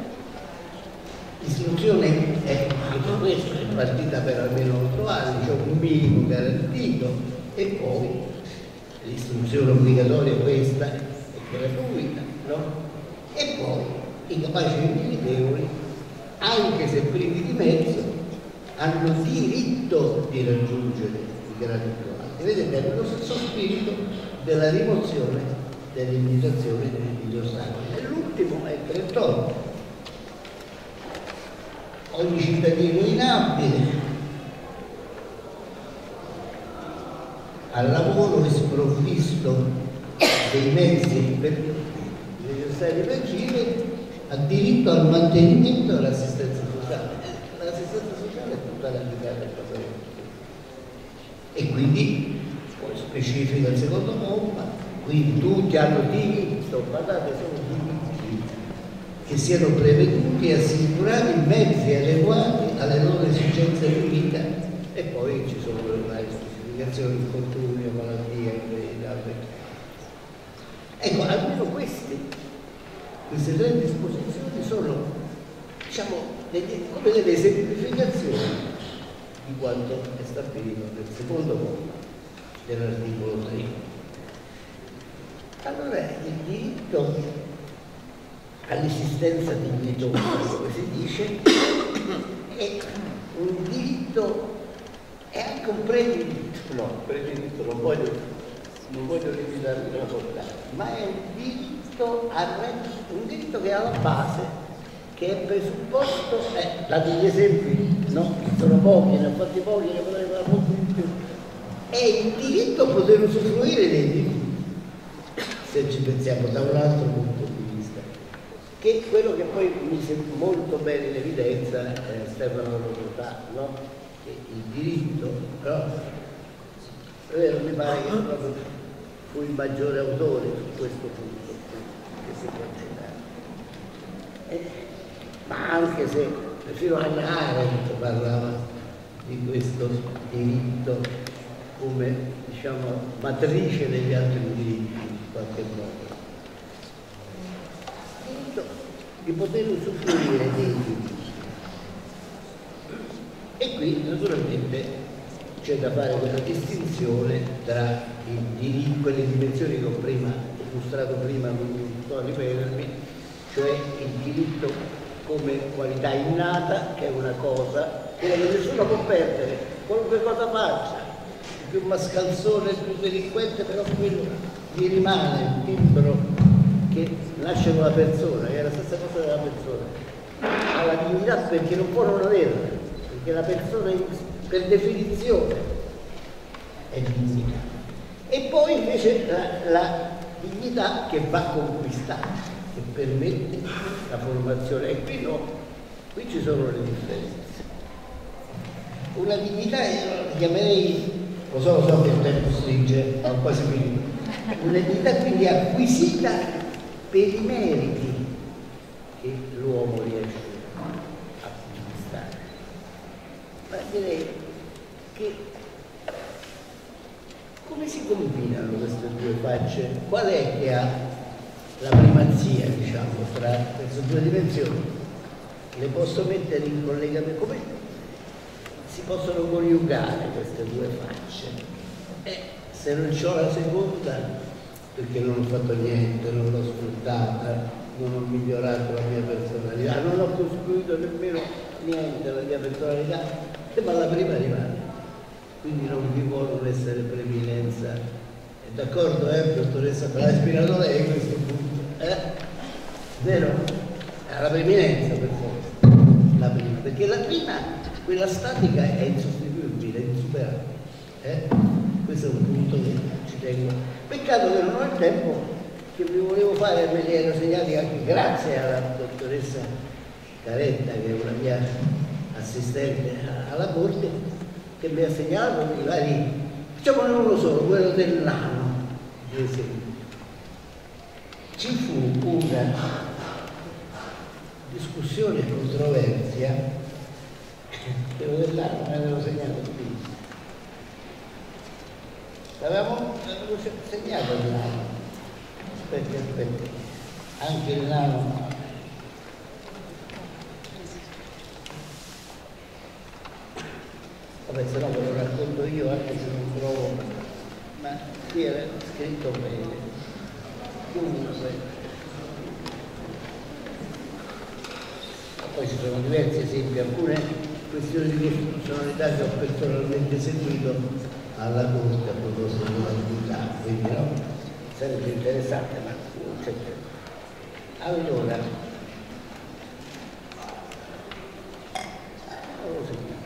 l'istruzione è anche questo, è partita per almeno 8 anni, c'è un minimo garantito e poi l'istruzione obbligatoria questa è gratuita, no? E poi i capaci meritevoli, anche se privi di mezzo, hanno diritto di raggiungere i gradi più. Vedete, è lo stesso spirito della rimozione delle limitazioni degli ostacoli. E l'ultimo è il 38. Ogni cittadino inabile al lavoro è sprovvisto dei mezzi necessari per agire ha diritto al mantenimento dell'assistenza sociale. L'assistenza sociale è tutta applicata al Parlamento. E quindi, poi specifica il secondo comma, quindi tutti hanno diritto, guardate, sono diritti che siano preveduti e assicurati mezzi adeguati alle loro esigenze di vita e poi ci sono le varie specificazioni, infortunio, malattie, altre. Ecco, almeno questi queste tre disposizioni sono diciamo, come delle semplificazioni di quanto è stabilito nel secondo comma dell'articolo 3. Allora il diritto all'esistenza dignitosa, come si dice, è un diritto, è anche un prediritto, no, prediritto non voglio, non voglio limitarmi la portata, ma è un diritto al un diritto che è alla base, che è presupposto, eh, date gli esempi, no? Sono pochi, ne ho fatti pochi, ne potrei fare molti di più. È il diritto a poter usufruire dei diritti, se ci pensiamo da un altro punto di vista, che è quello che poi mise molto bene in evidenza eh, Stefano Rodotà, no? Che il diritto, è vero, mi pare che proprio fu il maggiore autore su questo punto si può accettare. Eh, ma anche se perfino Anna Arendt parlava di questo diritto come diciamo, matrice degli altri diritti in qualche modo. Diritto di poter usufruire dei diritti. E qui naturalmente c'è da fare quella distinzione tra diritti, quelle dimensioni che ho prima illustrato prima, non sto a ripetermi, cioè il diritto come qualità innata, che è una cosa, che nessuno può perdere, qualunque cosa faccia, il più mascalzone, il più delinquente, però quello gli rimane un timbro che nasce con la persona, che è la stessa cosa della persona, ha la dignità perché non può non averla, perché la persona per definizione è dignità. E poi invece la, la dignità che va conquistata, che permette la formazione. E qui no, qui ci sono le differenze. Una dignità, io la chiamerei, lo so, lo so che il tempo stringe, ho quasi finito, una dignità quindi acquisita per i meriti che l'uomo riesce a conquistare. Ma direi che come si combinano queste due facce? Qual è che ha la primazia, diciamo, tra queste due dimensioni? Le posso mettere in collegamento? Come si possono coniugare queste due facce? Eh, se non ho la seconda, perché non ho fatto niente, non l'ho sfruttata, non ho migliorato la mia personalità, non ho costruito nemmeno niente la mia personalità, ma la prima rimane quindi non vi non essere preminenza. D'accordo, eh, dottoressa? Me l'ha ispirato lei a questo punto. Eh? Vero? È la preminenza per forza, la prima, perché la prima, quella statica, è insostituibile, è insuperabile. Eh? Questo è un punto che ci tengo. Peccato che non ho il tempo che vi volevo fare, me li ero segnati anche grazie alla dottoressa Caretta, che è una mia assistente alla corte, che mi ha segnato i vari, facciamone uno solo, quello del nano, esempio. Ci fu una discussione e controversia, quello del nano me l'avevo segnato qui. L'avevamo segnato il nano, aspetta, aspetta, anche il nano Vabbè, se no ve lo racconto io anche se non trovo, ma qui era scritto bene. Comunque, poi ci sono diversi esempi, alcune questioni di costituzionalità che ho personalmente seguito alla Corte a proposito dell'attività, quindi no, sarebbe interessante, ma non c'è tempo. Allora, lo sentiamo.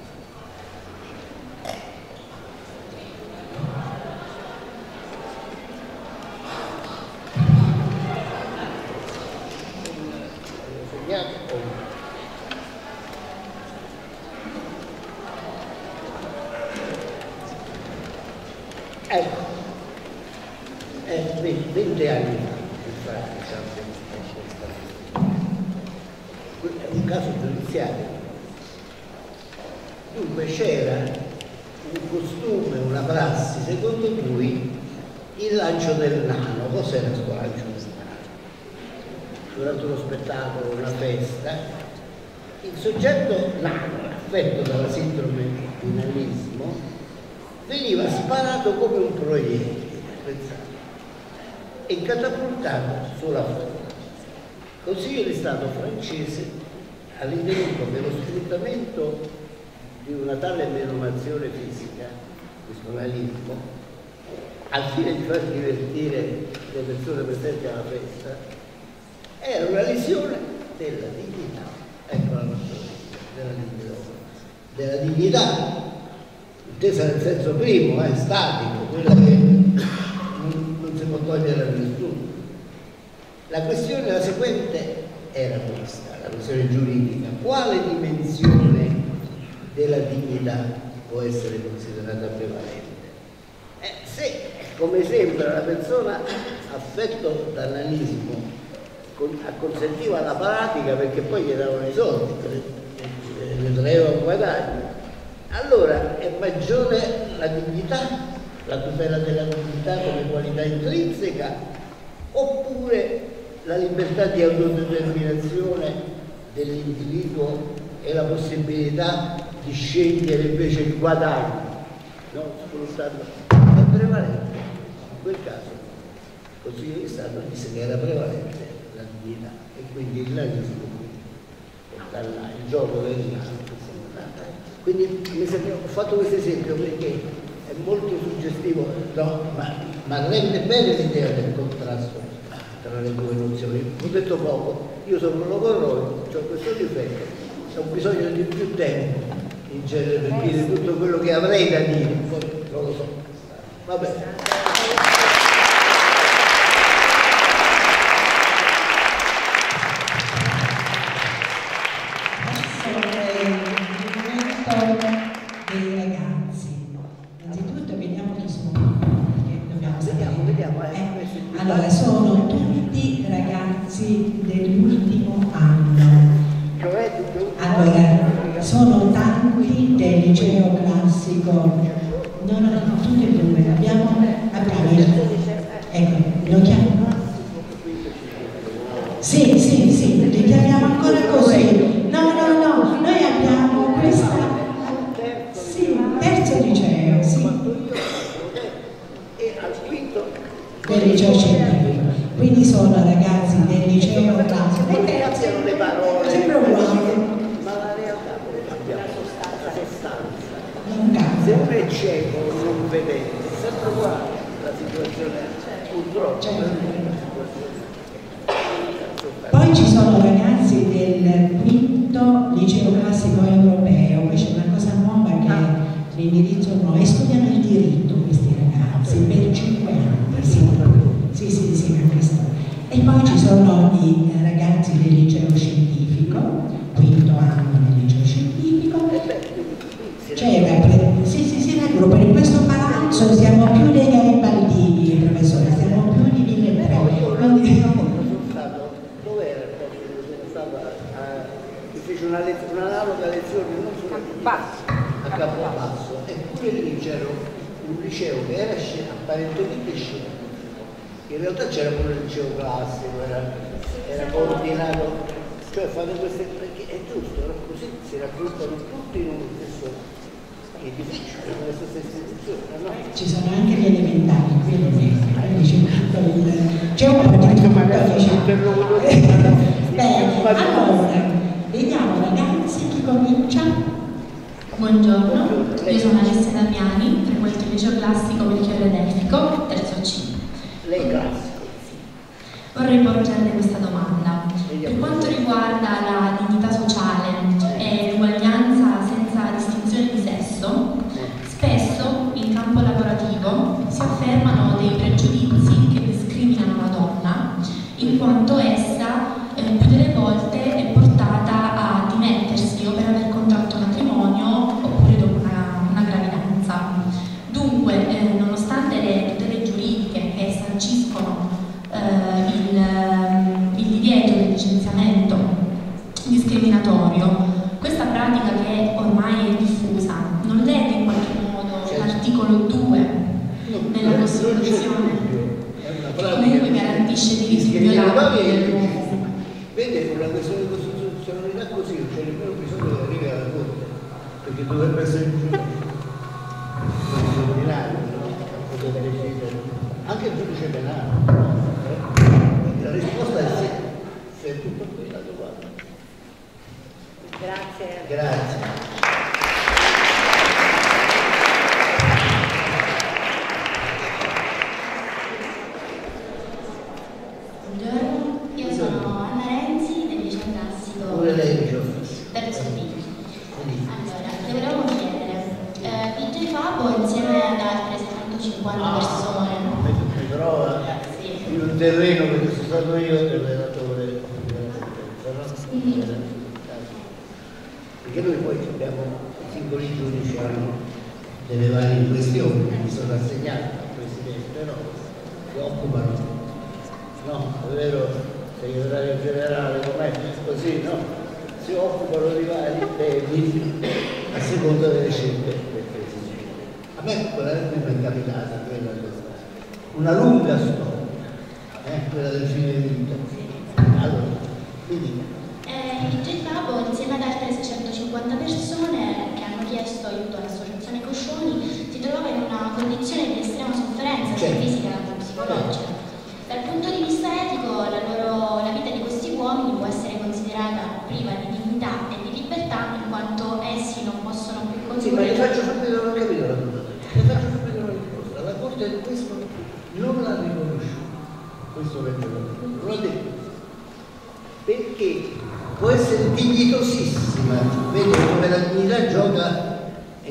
Segnato o no? Ecco, eh, 20, 20 anni fa, infatti, è un caso giudiziario. Dunque c'era un costume, una prassi secondo cui il lancio del nano, cos'era questo lancio del nano? Durante uno spettacolo, una festa, il soggetto nano, affetto dalla sindrome di nanismo, veniva sparato come un proiettile, pensate, e catapultato sulla fronte. Il Consiglio di Stato francese ha ritenuto che lo sfruttamento di una tale menomazione fisica, questo nanismo, al fine di far divertire le persone presenti alla festa, era una lesione della dignità, ecco la nostra della dignità, della dignità intesa nel senso primo, è statico, quella che non, non si può togliere a nessuno. La questione, la seguente, era questa, la questione giuridica. Quale dimensione della dignità può essere considerata prevalente? Eh, se, come sembra, la persona affetto da nanismo acconsentiva alla pratica perché poi gli davano i soldi, le traeva un guadagno, allora è maggiore la dignità, la tutela della dignità come qualità intrinseca, oppure la libertà di autodeterminazione dell'individuo e la possibilità di scegliere invece il guadagno, no? sfruttando, è prevalente. In quel caso Consiglio di Stato disse che era prevalente la dignità e quindi il porta là il gioco del nano quindi ho fatto questo esempio perché è molto suggestivo, no, ma, ma, rende bene l'idea del contrasto tra le due nozioni. Ho detto poco, io sono un logorroio, ho questo difetto, ho bisogno di più tempo in genere per dire tutto quello che avrei da dire, non lo so. Va bene.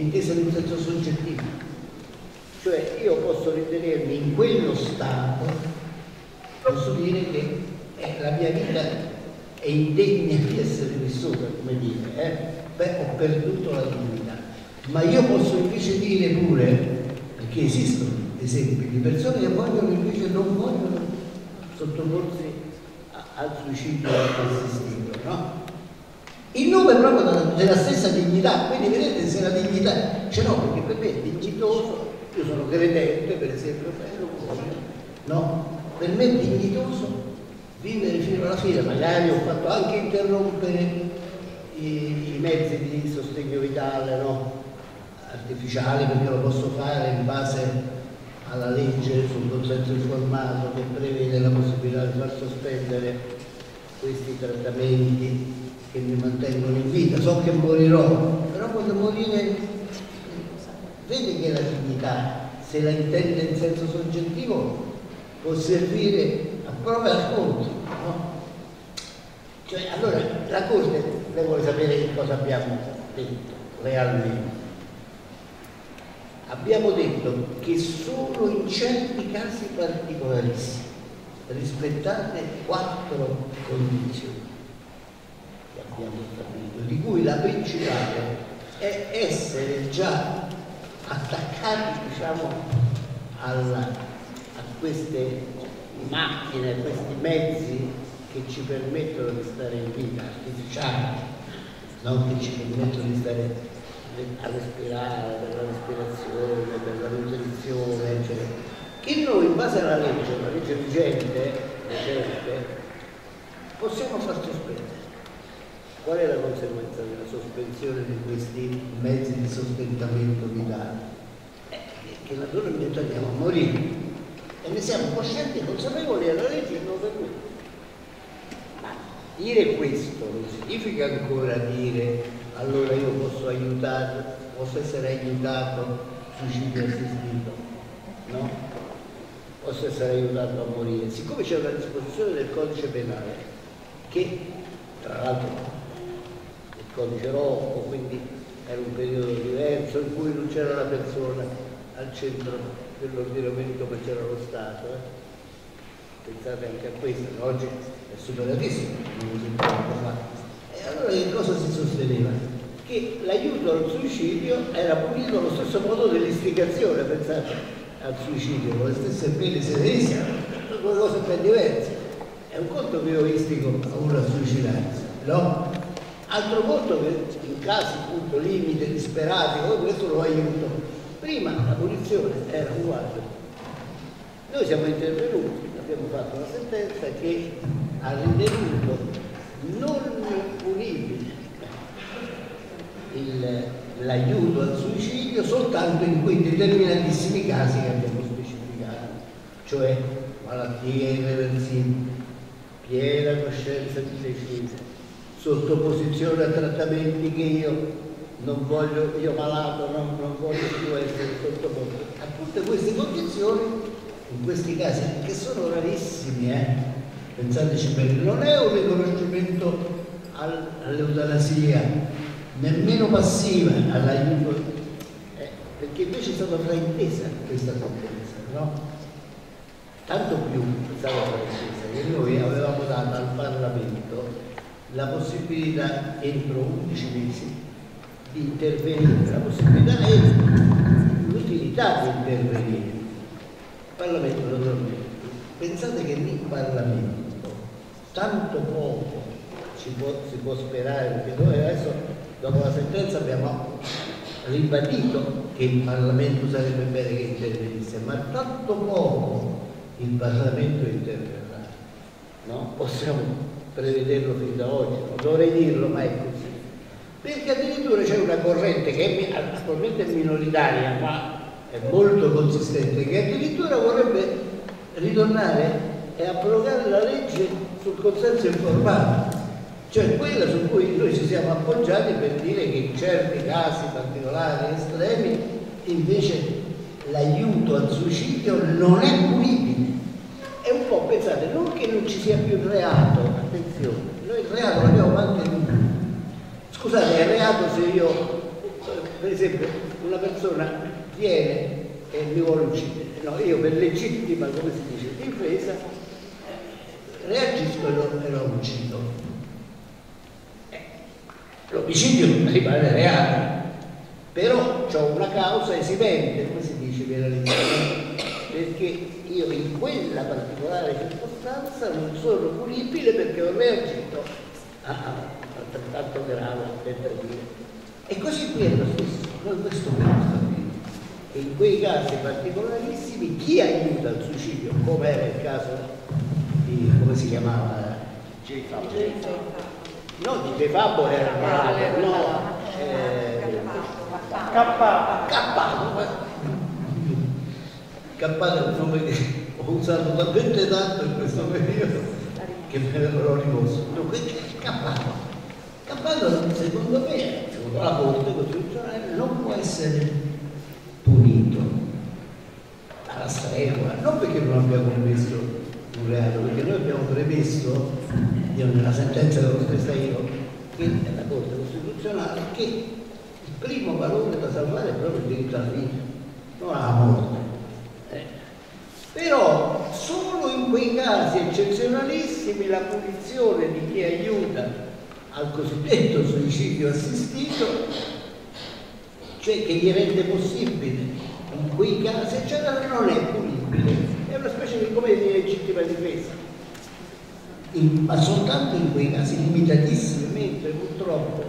Intesa in un senso soggettivo. Cioè io posso ritenermi in quello stato, posso dire che eh, la mia vita è indegna di essere vissuta, come dire, eh? Beh, ho perduto la dignità. Ma io posso invece dire pure, perché esistono esempi di persone che vogliono invece non vogliono sottoporsi al suicidio assistito, no? In nome proprio della, della stessa dignità, quindi vedete se la dignità ce l'ho, perché per me è dignitoso, io sono credente per esempio, bello, no? Per me è dignitoso vivere fino alla fine, magari ho fatto anche interrompere i, i mezzi di sostegno vitale, no? artificiali, perché lo posso fare in base alla legge sul consenso informato che prevede la possibilità di far sospendere questi trattamenti che mi mantengono in vita. So che morirò, però quando morire vede che la dignità, se la intende in senso soggettivo, può servire a prova e a contro, no? Cioè, allora, la Corte, lei vuole sapere che cosa abbiamo detto realmente. Abbiamo detto che solo in certi casi particolarissimi, rispettate quattro condizioni abbiamo stabilito, di cui la principale è essere già attaccati, diciamo, alla, a queste macchine, a questi mezzi che ci permettono di stare in vita, artificiali, no? che ci permettono di stare a respirare, per la respirazione, per la nutrizione, eccetera. Che noi in base alla legge, la legge vigente, recente, possiamo far sospendere. Qual è la conseguenza della sospensione di questi mezzi di sostentamento vitale? Eh, che naturalmente andiamo a morire e ne siamo coscienti e consapevoli e la legge non permette. Ma dire questo non significa ancora dire allora io posso aiutare, posso essere aiutato suicidio assistito, no? Posso essere aiutato a morire. Siccome c'è una disposizione del codice penale che tra l'altro codice rosso, quindi era un periodo diverso in cui non c'era la persona al centro dell'ordinamento ma c'era lo Stato. Eh? Pensate anche a questo, oggi è superatissimo. E allora che cosa si sosteneva? Che l'aiuto al suicidio era punito allo stesso modo dell'istigazione, pensate al suicidio, con le stesse pene severissime, due cose ben diverse. È un conto che io istigo a uno a suicidarsi, no? Altro conto che in casi appunto limite, disperati, come questo lo aiuto. Prima la punizione era uguale. Noi siamo intervenuti, abbiamo fatto una sentenza che ha ritenuto non punibile l'aiuto al suicidio soltanto in quei determinatissimi casi che abbiamo specificato, cioè malattie irreversibili, piena coscienza di stesse, sottoposizione a trattamenti che io non voglio, io malato non, non voglio più essere sottoposto. A tutte queste condizioni, in questi casi, che sono rarissimi, eh? pensateci bene, non è un riconoscimento al, all'eutanasia, nemmeno passiva all'aiuto, eh, perché invece è stata fraintesa questa sentenza, no? Tanto più stata fraintesa che noi avevamo dato al Parlamento la possibilità entro 11 mesi di intervenire, la possibilità e l'utilità di intervenire. Il Parlamento naturalmente. Pensate che in Parlamento tanto poco si può, si può sperare, perché noi adesso dopo la sentenza abbiamo ribadito che il Parlamento sarebbe bene che intervenisse, ma tanto poco il Parlamento interverrà. No? Possiamo prevederlo fin da oggi, non dovrei dirlo, ma è così. Perché addirittura c'è una corrente che è, attualmente minoritaria, ma è molto consistente, che addirittura vorrebbe ritornare e abrogare la legge sul consenso informato, cioè quella su cui noi ci siamo appoggiati per dire che in certi casi particolari, estremi, invece l'aiuto al suicidio non è punibile. È un po', pensate, non che non ci sia più il reato, attenzione, noi il reato l'abbiamo mantenuto. Scusate, è reato se io, per esempio, una persona viene e mi vuole uccidere, no, io per legittima, come si dice, difesa, reagisco e lo, e lo uccido. Eh, l'omicidio rimane reato, però ho una causa esimente, come si dice penalizzata, perché io in quella particolare circostanza non sono punibile perché ho reagito a altrettanto grave per dire. E così qui è lo stesso, noi questo stabilire. E in quei casi particolarissimi chi aiuta il suicidio, come era il caso di, come si chiamava? J. No, di J. Fabbo era malato, no, Cappato. Cappato è un nome che ho usato talmente tanto in questo periodo che me l'ho rimosso. No, è Cappato. Cappato, secondo me, secondo la Corte Costituzionale, non può essere punito alla stregua, non perché non abbia commesso un reato, perché noi abbiamo premesso, nella sentenza che l'ho stessa io, che è la Corte Costituzionale, che il primo valore da salvare è proprio il diritto alla vita, non alla morte. Però solo in quei casi eccezionalissimi la punizione di chi aiuta al cosiddetto suicidio assistito, cioè che gli rende possibile in quei casi eccetera, non è punibile, è una specie di come di legittima difesa. In, ma soltanto in quei casi limitatissimi, mentre purtroppo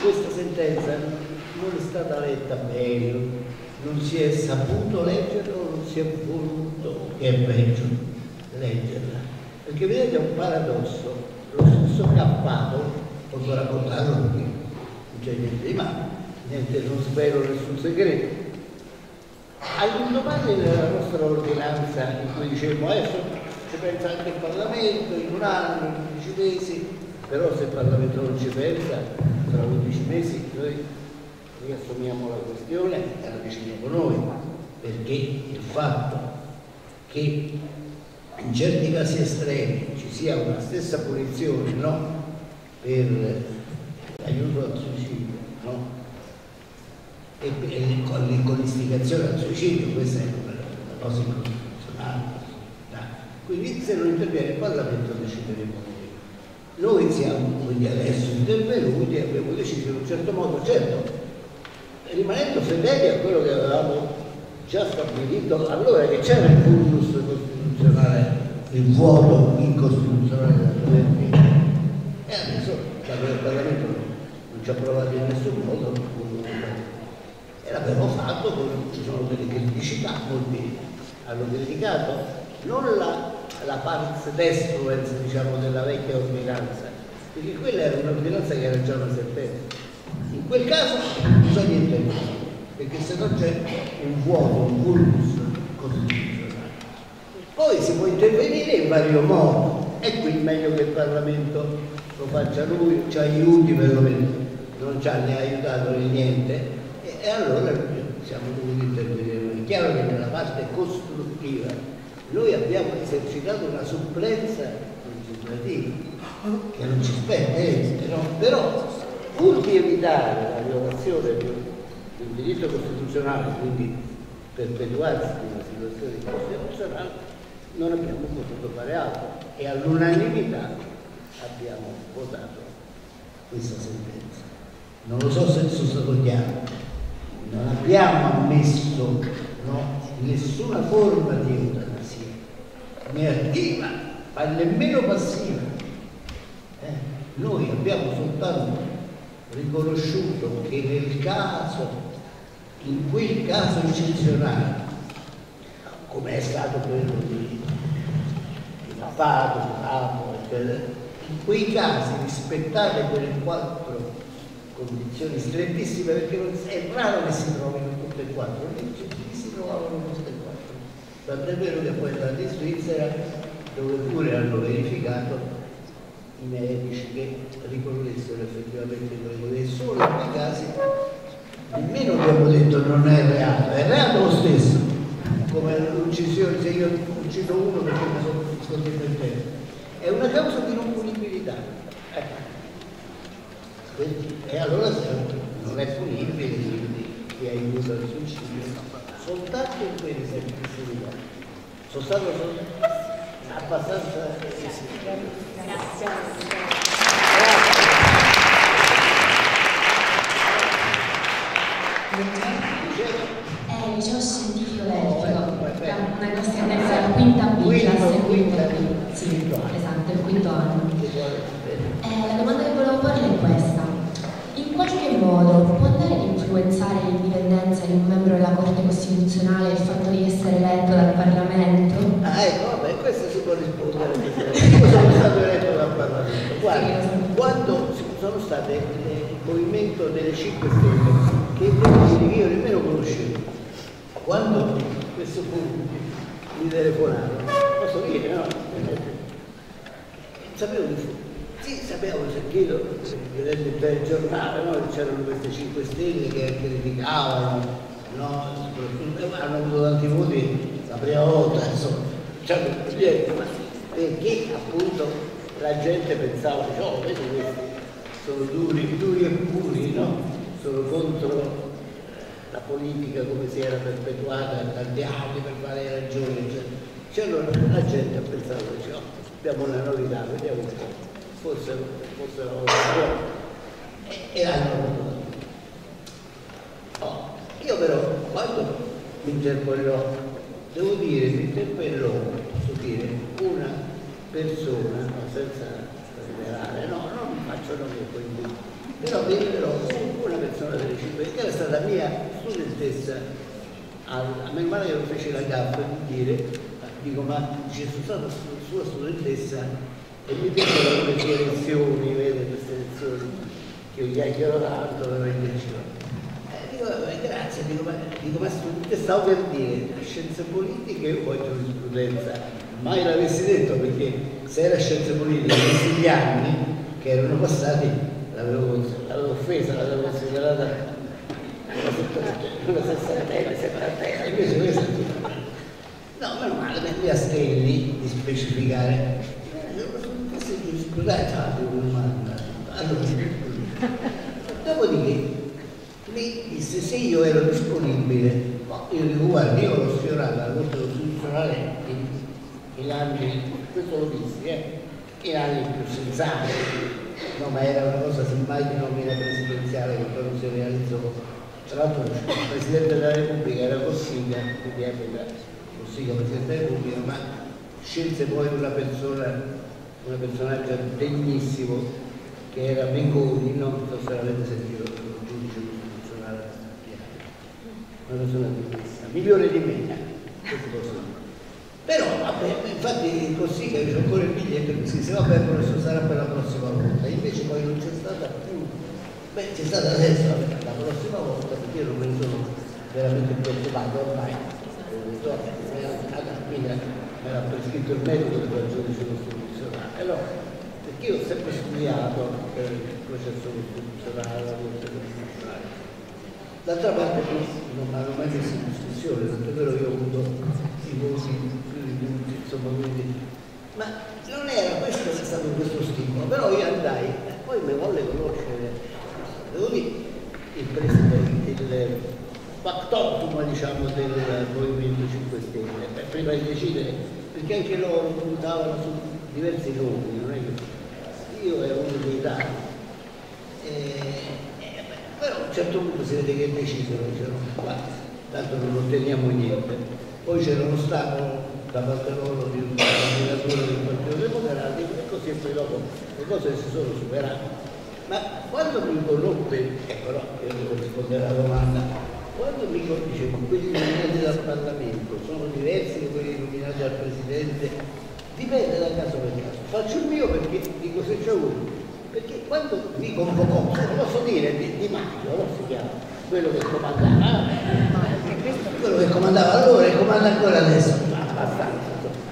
questa sentenza non è stata letta bene, non si è saputo leggere o non si è voluto, che è peggio, leggerla. Perché vedete è un paradosso, lo stesso Cappato, posso raccontarlo perché non c'è niente di male, niente, non svelo nessun segreto, all'indomani della nostra ordinanza in cui dicevamo adesso ci pensa anche il Parlamento in un anno, in 11 mesi, però se il Parlamento non ci pensa, tra 11 mesi noi riassumiamo la questione e la decidiamo noi, perché il fatto che in certi casi estremi ci sia una stessa punizione no? per l'aiuto al suicidio no? e, e con, con l'istigazione al suicidio, questa è una, cosa incostituzionale. Quindi se non interviene il Parlamento decideremo noi. Noi siamo quindi adesso intervenuti e abbiamo deciso in un certo modo, certo, rimanendo fedeli a quello che avevamo già stabilito allora che c'era il fundus costituzionale, il vuoto incostituzionale della Governo e adesso il Parlamento non ci ha provato in nessun modo e l'abbiamo fatto, ci sono delle criticità, molti hanno criticato. Non la, la pars destruens diciamo, della vecchia ordinanza, perché quella era un'ordinanza che era già una sentenza. In quel caso bisogna intervenire, perché se no c'è un vuoto, un vulnus costituzionale. Poi si può intervenire in vario modo, e qui meglio che il Parlamento lo faccia lui, ci aiuti perlomeno, non ci ha né aiutato né niente, e, e allora siamo dovuti intervenire noi. È chiaro che nella parte costruttiva noi abbiamo esercitato una supplenza legislativa che non ci spetta, eh, però pur di evitare la violazione di diritto costituzionale, quindi perpetuarsi di una situazione costituzionale, non abbiamo potuto fare altro e all'unanimità abbiamo votato questa sentenza. Non lo so se sono stato chiaro, non abbiamo ammesso no, nessuna forma di eutanasia, né attiva, ma nemmeno passiva. Eh? Noi abbiamo soltanto riconosciuto che nel caso, in quel caso eccezionale, come è stato quello di, di eccetera, in quei casi rispettate quelle quattro condizioni strettissime, perché è raro che si trovino tutte e quattro, lì si trovavano tutte e quattro. Tant'è vero che poi andati in Svizzera, dove pure hanno verificato i medici che ricorressero effettivamente quello e solo in quei casi nemmeno abbiamo detto non è reato, è reato lo stesso, come l'uccisione, se io uccido uno perché mi sono scondito in terra, è una causa di non punibilità. Ecco. E allora non è punibile, chi aiuta il suicidio, soltanto in quei esempi Sono stato abbastanza... È il liceo scientifico elettrico, una nostra tendenza alla quinta B, classe quinta B. Sì, esatto, il quinto anno. Eh, la domanda che volevo porre è questa. In qualche modo può andare ad influenzare l'indipendenza di un membro della Corte Costituzionale il fatto di essere eletto dal Parlamento? Ah, ecco, vabbè, questo si può rispondere. Io sono stato eletto dal Parlamento. Guarda, quando sono state il movimento delle 5 Stelle, che io nemmeno conoscevo, quando questo punto mi telefonarono, posso dire, no? Sapevo di fu. Sì, sapevo, sentito, vedete il telegiornale, no? c'erano queste 5 Stelle che criticavano, no? hanno avuto tanti voti la prima volta, insomma, cioè, perché appunto la gente pensava, oh, vedi questi sono duri, duri e puri, no? sono contro la politica come si era perpetuata da tanti anni per varie ragioni, eccetera. Cioè allora la gente ha pensato, oh, abbiamo una novità, vediamo un po', forse, forse la volta e, e hanno votato. Oh, io però quando mi interpellerò, devo dire, mi interpellerò, posso dire, una persona, senza rivelare, no, non faccio nome poi però però una persona delle 5 che era stata mia studentessa a man mano che lo fece la gaffa di dire dico ma ci sono stata sua studentessa e mi piacevano le sue lezioni vede queste lezioni che io chiacchiero tanto però invece eh, dico vabbè, grazie, dico, ma, dico, ma stavo per dire, scienze politiche o giurisprudenza? Mai l'avessi detto perché se era scienze politiche in questi anni che erano passati l'avevo, offesa, l'avevo considerata una sessantena, settantena, invece questa No, meno male, mi astenne di specificare. Questa giurisprudenza una domanda. Allora, dopodiché mi disse se io ero disponibile, io dico guarda, io l'ho sfiorata la Corte Costituzionale in, anni, questo lo dissi, eh, in anni più sensati, no, ma era una cosa semmai di nomina presidenziale che poi non si realizzò. Tra l'altro il Presidente della Repubblica era Cossiga, quindi epoca Cossiga Presidente della Repubblica, ma scelse poi una persona, un personaggio degnissimo che era Bengoni, non so se l'avete sentito, il giudice costituzionale una persona bellissima, migliore di me, questo posso dire. Però, vabbè, infatti così che c'è ancora il biglietto mi scrisse, vabbè, questo sarà per la prossima volta, invece poi non c'è stata più, beh c'è stata adesso la prossima volta perché io non me ne sono veramente preoccupato ormai, quindi mi era prescritto il metodo del giudice costituzionale, no? perché io ho sempre studiato per il processo costituzionale, la Corte Costituzionale. D'altra parte non mi hanno mai messo in discussione, tanto è vero che ho avuto i voti insomma, quindi... Ma non era questo è stato questo stimolo, però io andai e poi mi volle conoscere, devo dire, il presidente, il factotum diciamo del Movimento 5 Stelle, prima di decidere, perché anche loro puntavano su diversi nomi, non è che io ero uno dei tanti. Però a un certo punto si vede che decisero, dicevano tanto non otteniamo niente. Poi c'erano stato da parte loro di una candidatura del Partito Democratico e così poi dopo le cose si sono superate. Ma quando mi conobbe, e però io devo rispondere alla domanda, quando mi dice ma quelli nominati dal Parlamento sono diversi da quelli nominati dal Presidente, dipende da caso per caso. Faccio il mio perché dico se c'è uno perché quando mi convocò, posso dire, di, di Maio, no? si chiama, quello che comandava, quello che comandava allora e comanda ancora adesso, abbastanza.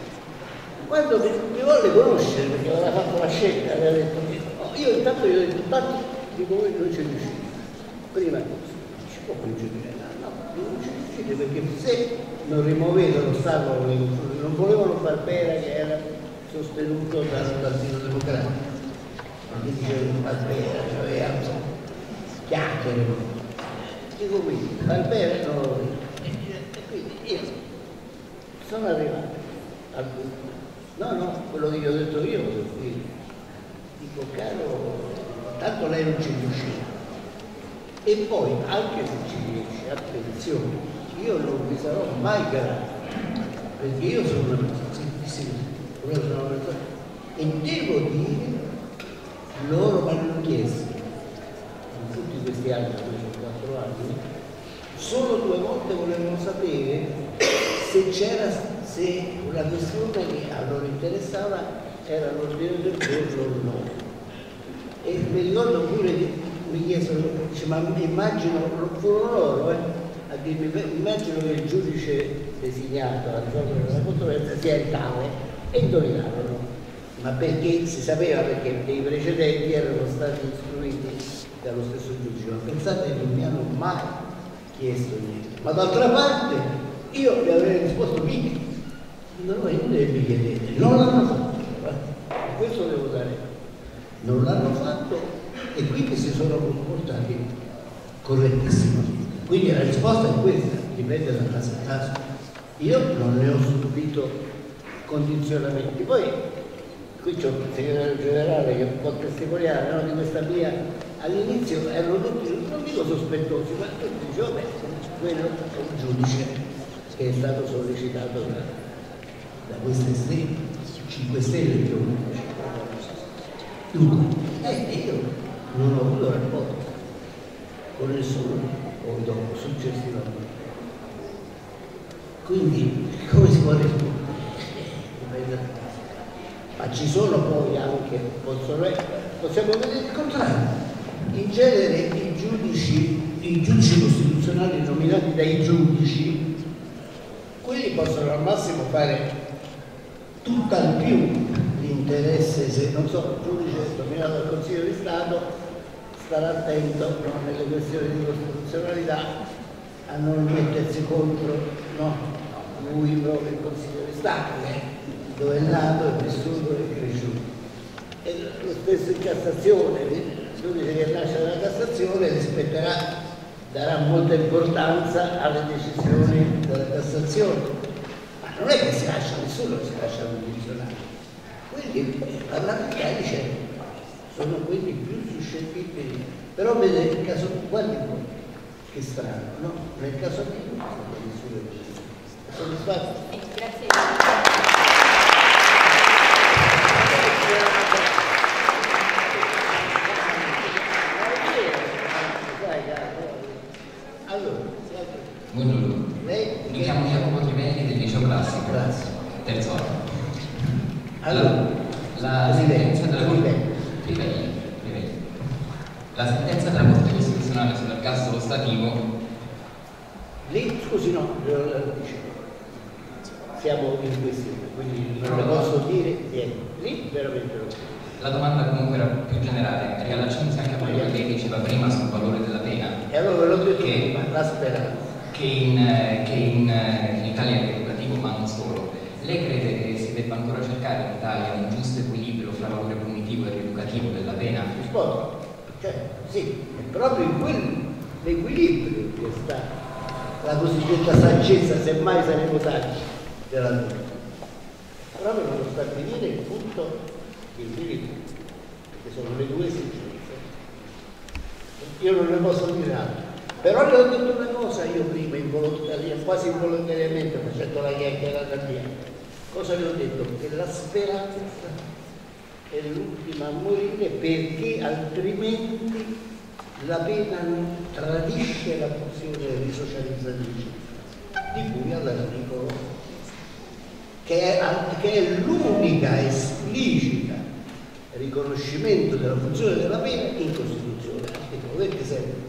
Quando mi, mi volle conoscere, perché aveva fatto la scelta, aveva detto, oh, io intanto gli ho detto, tanti di voi non ci riuscite. Prima ci può congiungere, no, non ci riuscite perché se non rimuovete l'ostacolo, non volevano far pera che era sostenuto dal Partito Democratico mi dicevo Barbera, cioè chiacchiere. Dico quindi, Barbera non lo. E quindi io sono arrivato al punto. No, no, quello che gli ho detto io, dico caro, tanto lei non ci riuscirà. E poi, anche se ci riesce, attenzione, io non vi sarò mai grato, perché io sono una persona, e devo dire loro mi hanno chiesto in tutti questi anni, quattro anni, solo due volte volevano sapere se c'era, se una questione che a loro interessava era l'ordine del giorno o no. E mi ricordo pure che mi chiesero, dice, ma immagino, furono loro, eh, a dirmi, immagino che il giudice designato a risolvere la controversia sia il tale e indovinarono ma perché si sapeva perché dei precedenti erano stati istruiti dallo stesso giudice, ma pensate che non mi hanno mai chiesto niente. Ma d'altra parte io gli avrei risposto mica, non è che mi chiedete, non l'hanno fatto, eh. questo devo dare, non l'hanno fatto e quindi si sono comportati correttissimamente. Quindi la risposta è questa, dipende da caso a caso. Io non ne ho subito condizionamenti. Poi qui c'è un segretario generale che può testimoniare no, di questa mia all'inizio erano tutti non dico sospettosi ma tutti dicevano beh quello è un giudice che è stato sollecitato da, da queste stelle 5 stelle più o meno. Dunque eh, io non ho avuto rapporto con nessuno poi dopo successivamente. Quindi [laughs] come si può rispondere? ma ci sono poi anche, possono, possiamo vedere il contrario, in genere i giudici i giudici costituzionali nominati dai giudici, quelli possono al massimo fare tutt'al più l'interesse, se non so, il giudice nominato dal Consiglio di Stato starà attento no, nelle questioni di costituzionalità a non mettersi contro no, lui proprio il Consiglio di Stato, è dove è nato, è vissuto e cresciuto. E lo stesso in Cassazione, il giudice che nasce dalla Cassazione rispetterà, darà molta importanza alle decisioni della Cassazione. Ma non è che si lascia nessuno, si lascia un dizionario. Quelli parlamentari c'è, sono quelli più suscettibili. Però vede il caso, un po', che strano, no? Nel caso non sono soddisfatto? Grazie. Buongiorno, mi chiamo Jacopo Trivelli del liceo classico, terzo anno. Allora, la sentenza della Corte Trivelli, Trivelli. La sentenza della Corte Costituzionale sull'ergastolo stativo Lì, scusi, no, lo- lo dicevo. siamo in questione, quindi non lo posso dire niente. Lì veramente lo La domanda comunque era più generale, riallacciandosi anche a quello che lei diceva prima sul valore della pena. E allora ve l'ho detto prima, la speranza. Che in, che in, in Italia è educativo, ma non solo. Lei crede che si debba ancora cercare in Italia un giusto equilibrio fra valore punitivo e rieducativo della pena? Rispondo, cioè, sì, è proprio in quell'equilibrio che sta la cosiddetta saggezza, semmai saremo saggi, della vita. Proprio nello stabilire il punto di equilibrio, perché sono le due esigenze. Io non ne posso dire altro. Però le ho detto una cosa io prima, involontariamente, quasi involontariamente, facendo la chiacchierata mia. Cosa le ho detto? Che la speranza è l'ultima a morire perché altrimenti la pena tradisce la funzione risocializzatrice di cui all'articolo che è, è l'unica esplicita riconoscimento della funzione della pena in Costituzione, articolo 26, ultimo comma.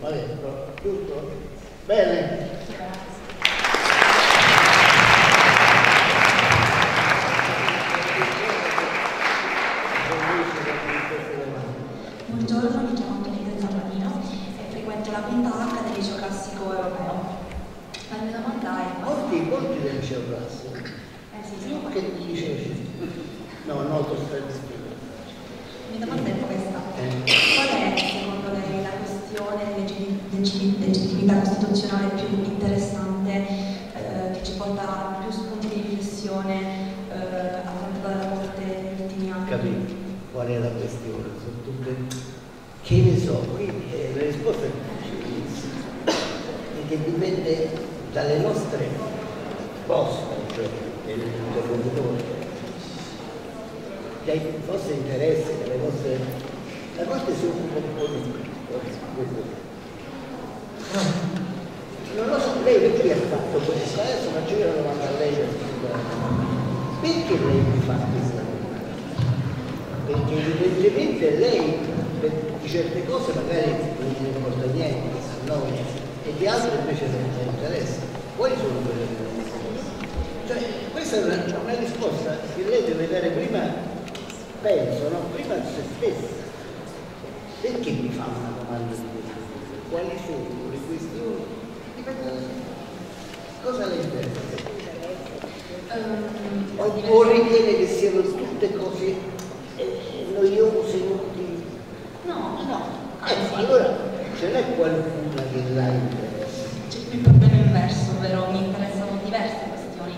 Va bene? Giusto? Bene? Buongiorno, mi chiamo Antonella Zampanino e frequento la quinta H del liceo classico europeo. La mia domanda è... Molti, molti del liceo classico. Eh sì, sì, Che dice? No, no, autostradistico. La mia domanda è questa. Qual è secondo lei la questione di leggi- leggi- legittimità costituzionale più interessante eh, che ci porta a più spunti di riflessione eh, affrontata dalla Corte negli ultimi anni? Capito? Qual è la questione? Sono tutte... Che ne so, quindi eh, la risposta è difficilissima, perché dipende dalle nostre poste, cioè dell'interlocutore, dai vostri interessi, dalle vostre... La Corte si occupa un po' di questo. Non lo so, lei perché ha fatto questo? Adesso faccio io una domanda a lei. Perché lei mi fa questa domanda? perché evidentemente lei per di certe cose magari non ne importa niente, no? e di altre invece non le interessa. Quali sono quelle cose? Cioè, questa è una, una risposta che lei deve dare prima, penso, no? prima a se stessa. Perché mi fa una domanda di questo tipo? Quali sono le questioni? Dipende da lei. Cosa le interessa? Ehm, O, o ritiene che siano tutte cose eh, noiose, inutili? No, no. Ecco, allora ce n'è qualcuna che la interessa. C'è il problema inverso, ovvero mi interessano diverse questioni.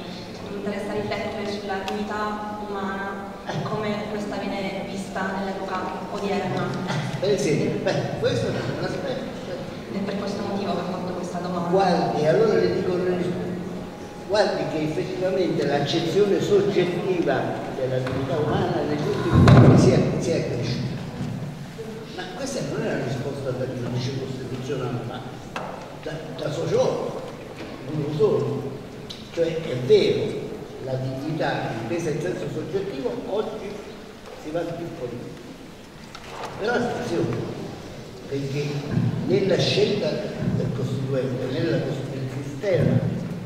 Mi interessa riflettere sulla dignità umana e come questa viene vista nell'epoca odierna. Per esempio, beh, questo è un aspetto. Ed è per questo motivo che ho fatto questa domanda. Guardi, allora le dico una. Guardi che effettivamente l'accezione soggettiva della dignità umana negli ultimi anni si è, si è cresciuta. Questa non è una risposta da giudice costituzionale, ma da, da sociologo, non solo. Cioè è vero, la dignità intesa in senso soggettivo oggi si va più fuori. Però attenzione, perché nella scelta del Costituente, nella, nel sistema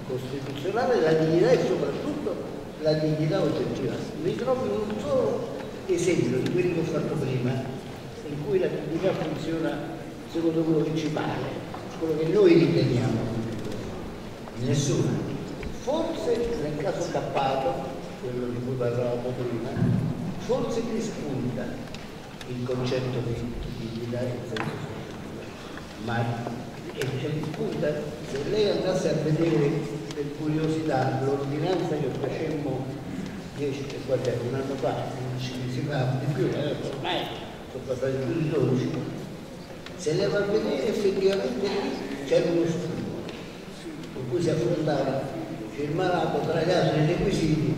costituzionale, la dignità è soprattutto la dignità oggettiva. Mi trovo in un solo esempio di quelli che ho fatto prima, in cui la dignità funziona secondo quello che ci pare, quello che noi riteniamo. Nessuna. Forse nel caso Cappato, quello di cui parlavamo prima, forse ti spunta il concetto di dignità in senso. Ma e, e spunta, se lei andasse a vedere per curiosità l'ordinanza che facemmo 10 un anno fa, 15 mesi fa, di più, eh, ormai più di 12, se lei va a vedere effettivamente lì c'era uno studio con cui si affrontava che il malato tra gli altri requisiti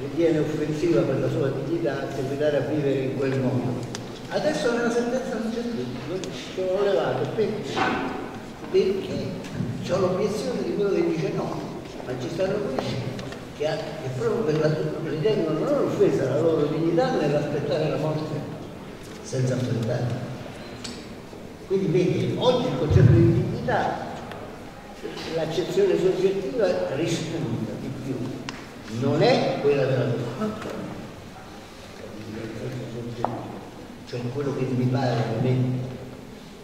ritiene offensiva per la sua dignità seguitare a vivere in quel modo. Adesso nella sentenza non c'è più, sono levato perché? Perché ho l'obiezione di quello che dice no, ma ci stanno ha, che proprio per la, ritengono non offesa la loro dignità nell'aspettare la morte senza affrontarla. Quindi vedi, oggi il concetto di dignità l'accezione soggettiva rispunta di più, non è quella della persona, cioè quello che mi pare me,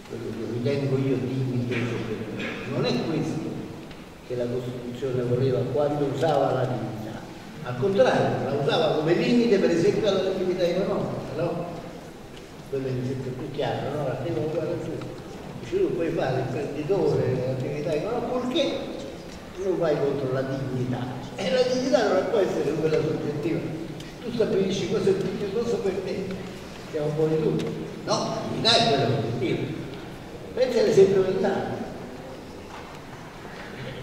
quello che ritengo io dignitoso per me, non è questo che la Costituzione voleva quando usava la dignità, al contrario, la usava come limite per esempio alla dignità economica, no? Quello è l'esempio più chiaro, no? La devo uguale a tutti dice tu puoi fare l'imprenditore, l'attività economica, purché non vai contro la dignità. E la dignità non può essere quella soggettiva. Tu stabilisci cosa è dignitoso per te, siamo buoni tutti. No, la dignità è quella soggettiva. Pensa all'esempio del nano.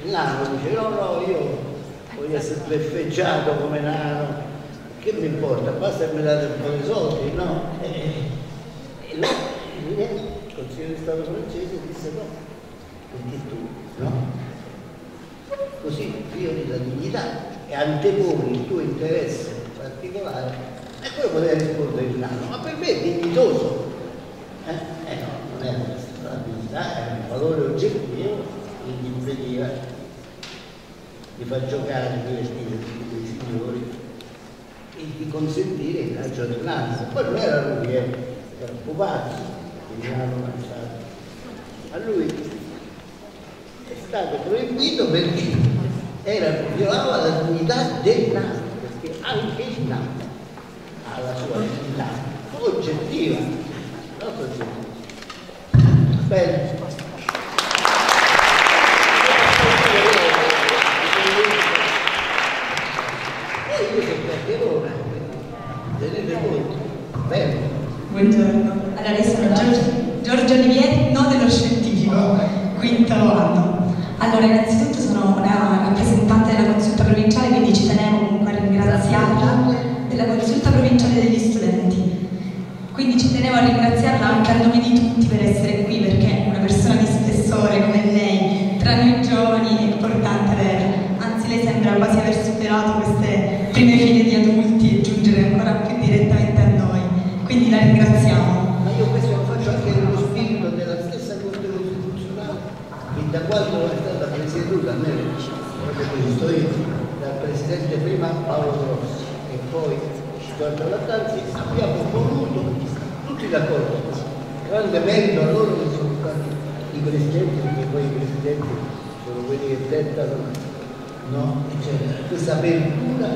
Il nano dice no, no, io voglio essere beffeggiato come nano, che mi importa, basta che mi date un po' di soldi, no? E, là, il Consiglio di Stato francese disse no, perché tu, no? Così violi la dignità e anteponi il tuo interesse particolare e poi poteva rispondere il nano, ma per me è dignitoso. Eh, eh no, non è la dignità, è un valore oggettivo che gli impediva di far giocare, di divertire tutti quei signori e di consentire il calcio d'adunanza. Poi non era lui, eh, era Pupazzo Milano Mazzara. A lui è stato proibito perché era, violava la dignità del nato, perché anche il nato ha la sua dignità oggettiva, non. E io sono Verona, tenete conto. Bene. Buongiorno. Allora, io sono Giorgio, Giorgio Olivieri, non dello scientifico, quinto anno. Allora, innanzitutto sono una rappresentante della consulta provinciale, quindi ci tenevo comunque a ringraziarla della consulta provinciale degli studenti. Quindi ci tenevo a ringraziarla anche a nome di tutti per essere qui, perché una persona di spessore come lei, tra noi giovani, è importante avere. Anzi, lei sembra quasi aver superato queste prime file di adulti e giungere ancora più direttamente a noi. Quindi la ringraziamo. Ma io questo lo faccio anche nello spirito della stessa Corte Costituzionale che da quando è stata presieduta, almeno proprio questo io, dal Presidente prima Paolo Grossi e poi Giorgio Lattanzi, abbiamo voluto tutti d'accordo. Grande merito a loro che sono stati i presidenti, perché poi i presidenti sono quelli che dettano no? Eccetera. questa apertura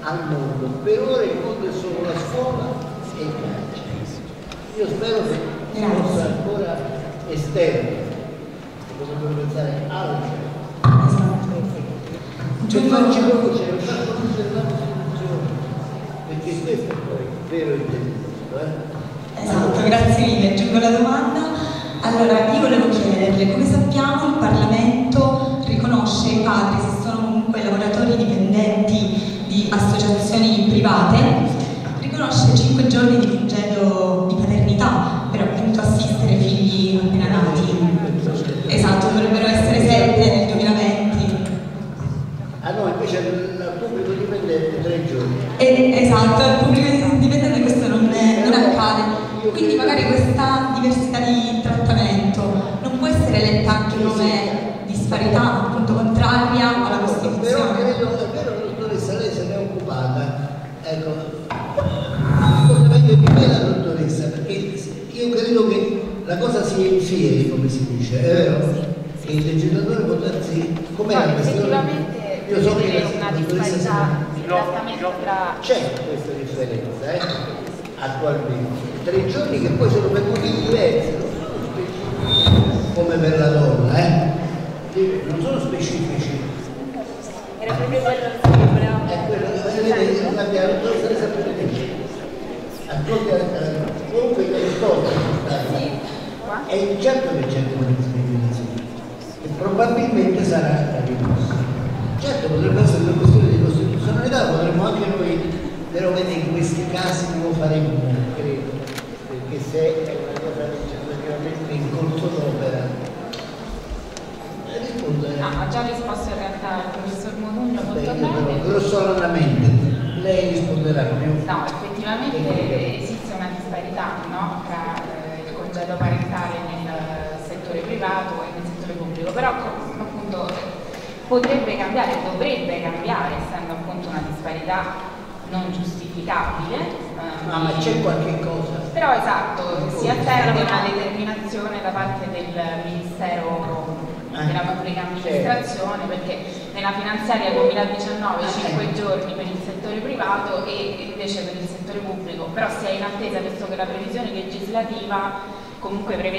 al mondo. Per ora il mondo è solo la scuola e il calcio. Io spero che possa ancora estendere,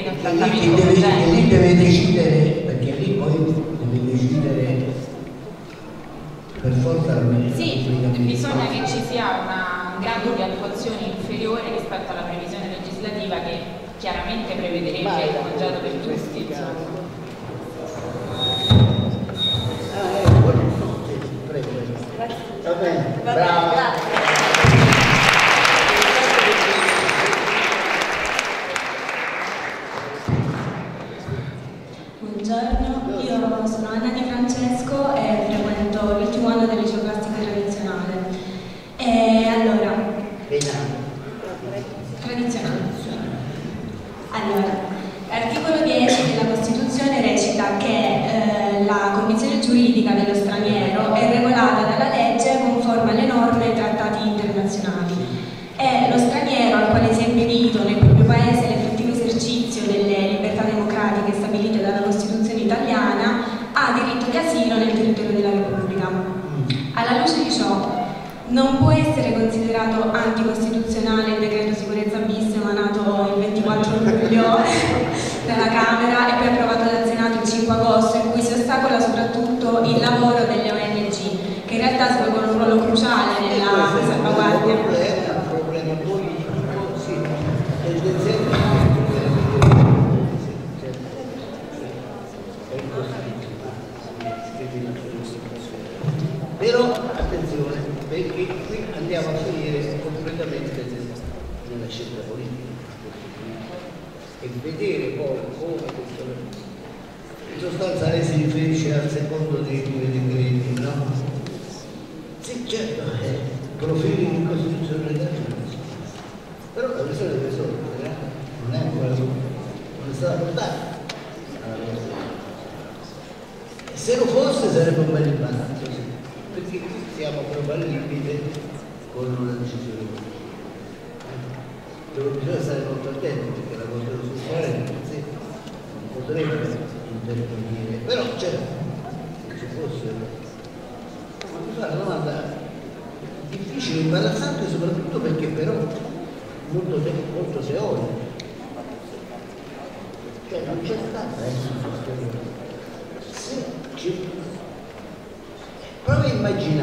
che deve, deve decidere? non può essere considerato anticostituzionale sostanza lei si riferisce al secondo dei due decreti, no? Sì, certo, ah, eh, è profilo di costituzionalità però la questione deve eh, risolvere, non è ancora non è stata portata. Se lo fosse sarebbe un bel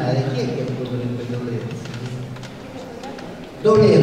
nada de que el doble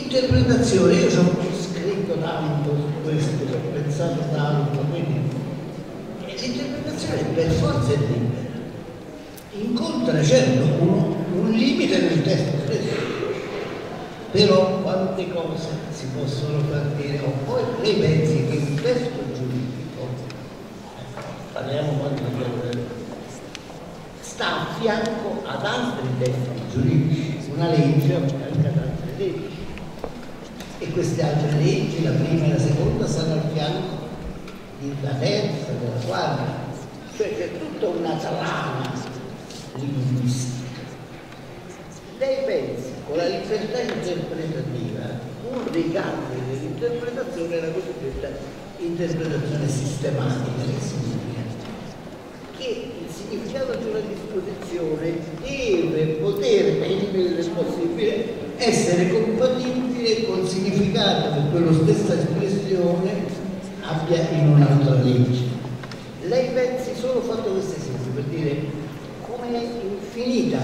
L'interpretazione, io ho scritto tanto su questo, ho pensato tanto, quindi l'interpretazione per forza è libera. Incontra certo un, un limite nel testo stesso, però quante cose si possono far dire, o poi lei pensi che un testo giuridico, parliamo quando sta a fianco ad altri testi giuridici, una legge a fianco ad altre leggi. Queste altre leggi, la prima e la seconda, stanno al fianco della terza, della quarta. Cioè c'è tutta una trama linguistica. Lei pensi, con la libertà interpretativa, uno dei campi dell'interpretazione è la cosiddetta interpretazione sistematica, che significa che il significato di una disposizione deve poter, del possibile, essere compatibile col significato che quella stessa espressione abbia in un'altra legge. Lei pensi solo fatto questo esempio per dire come è infinita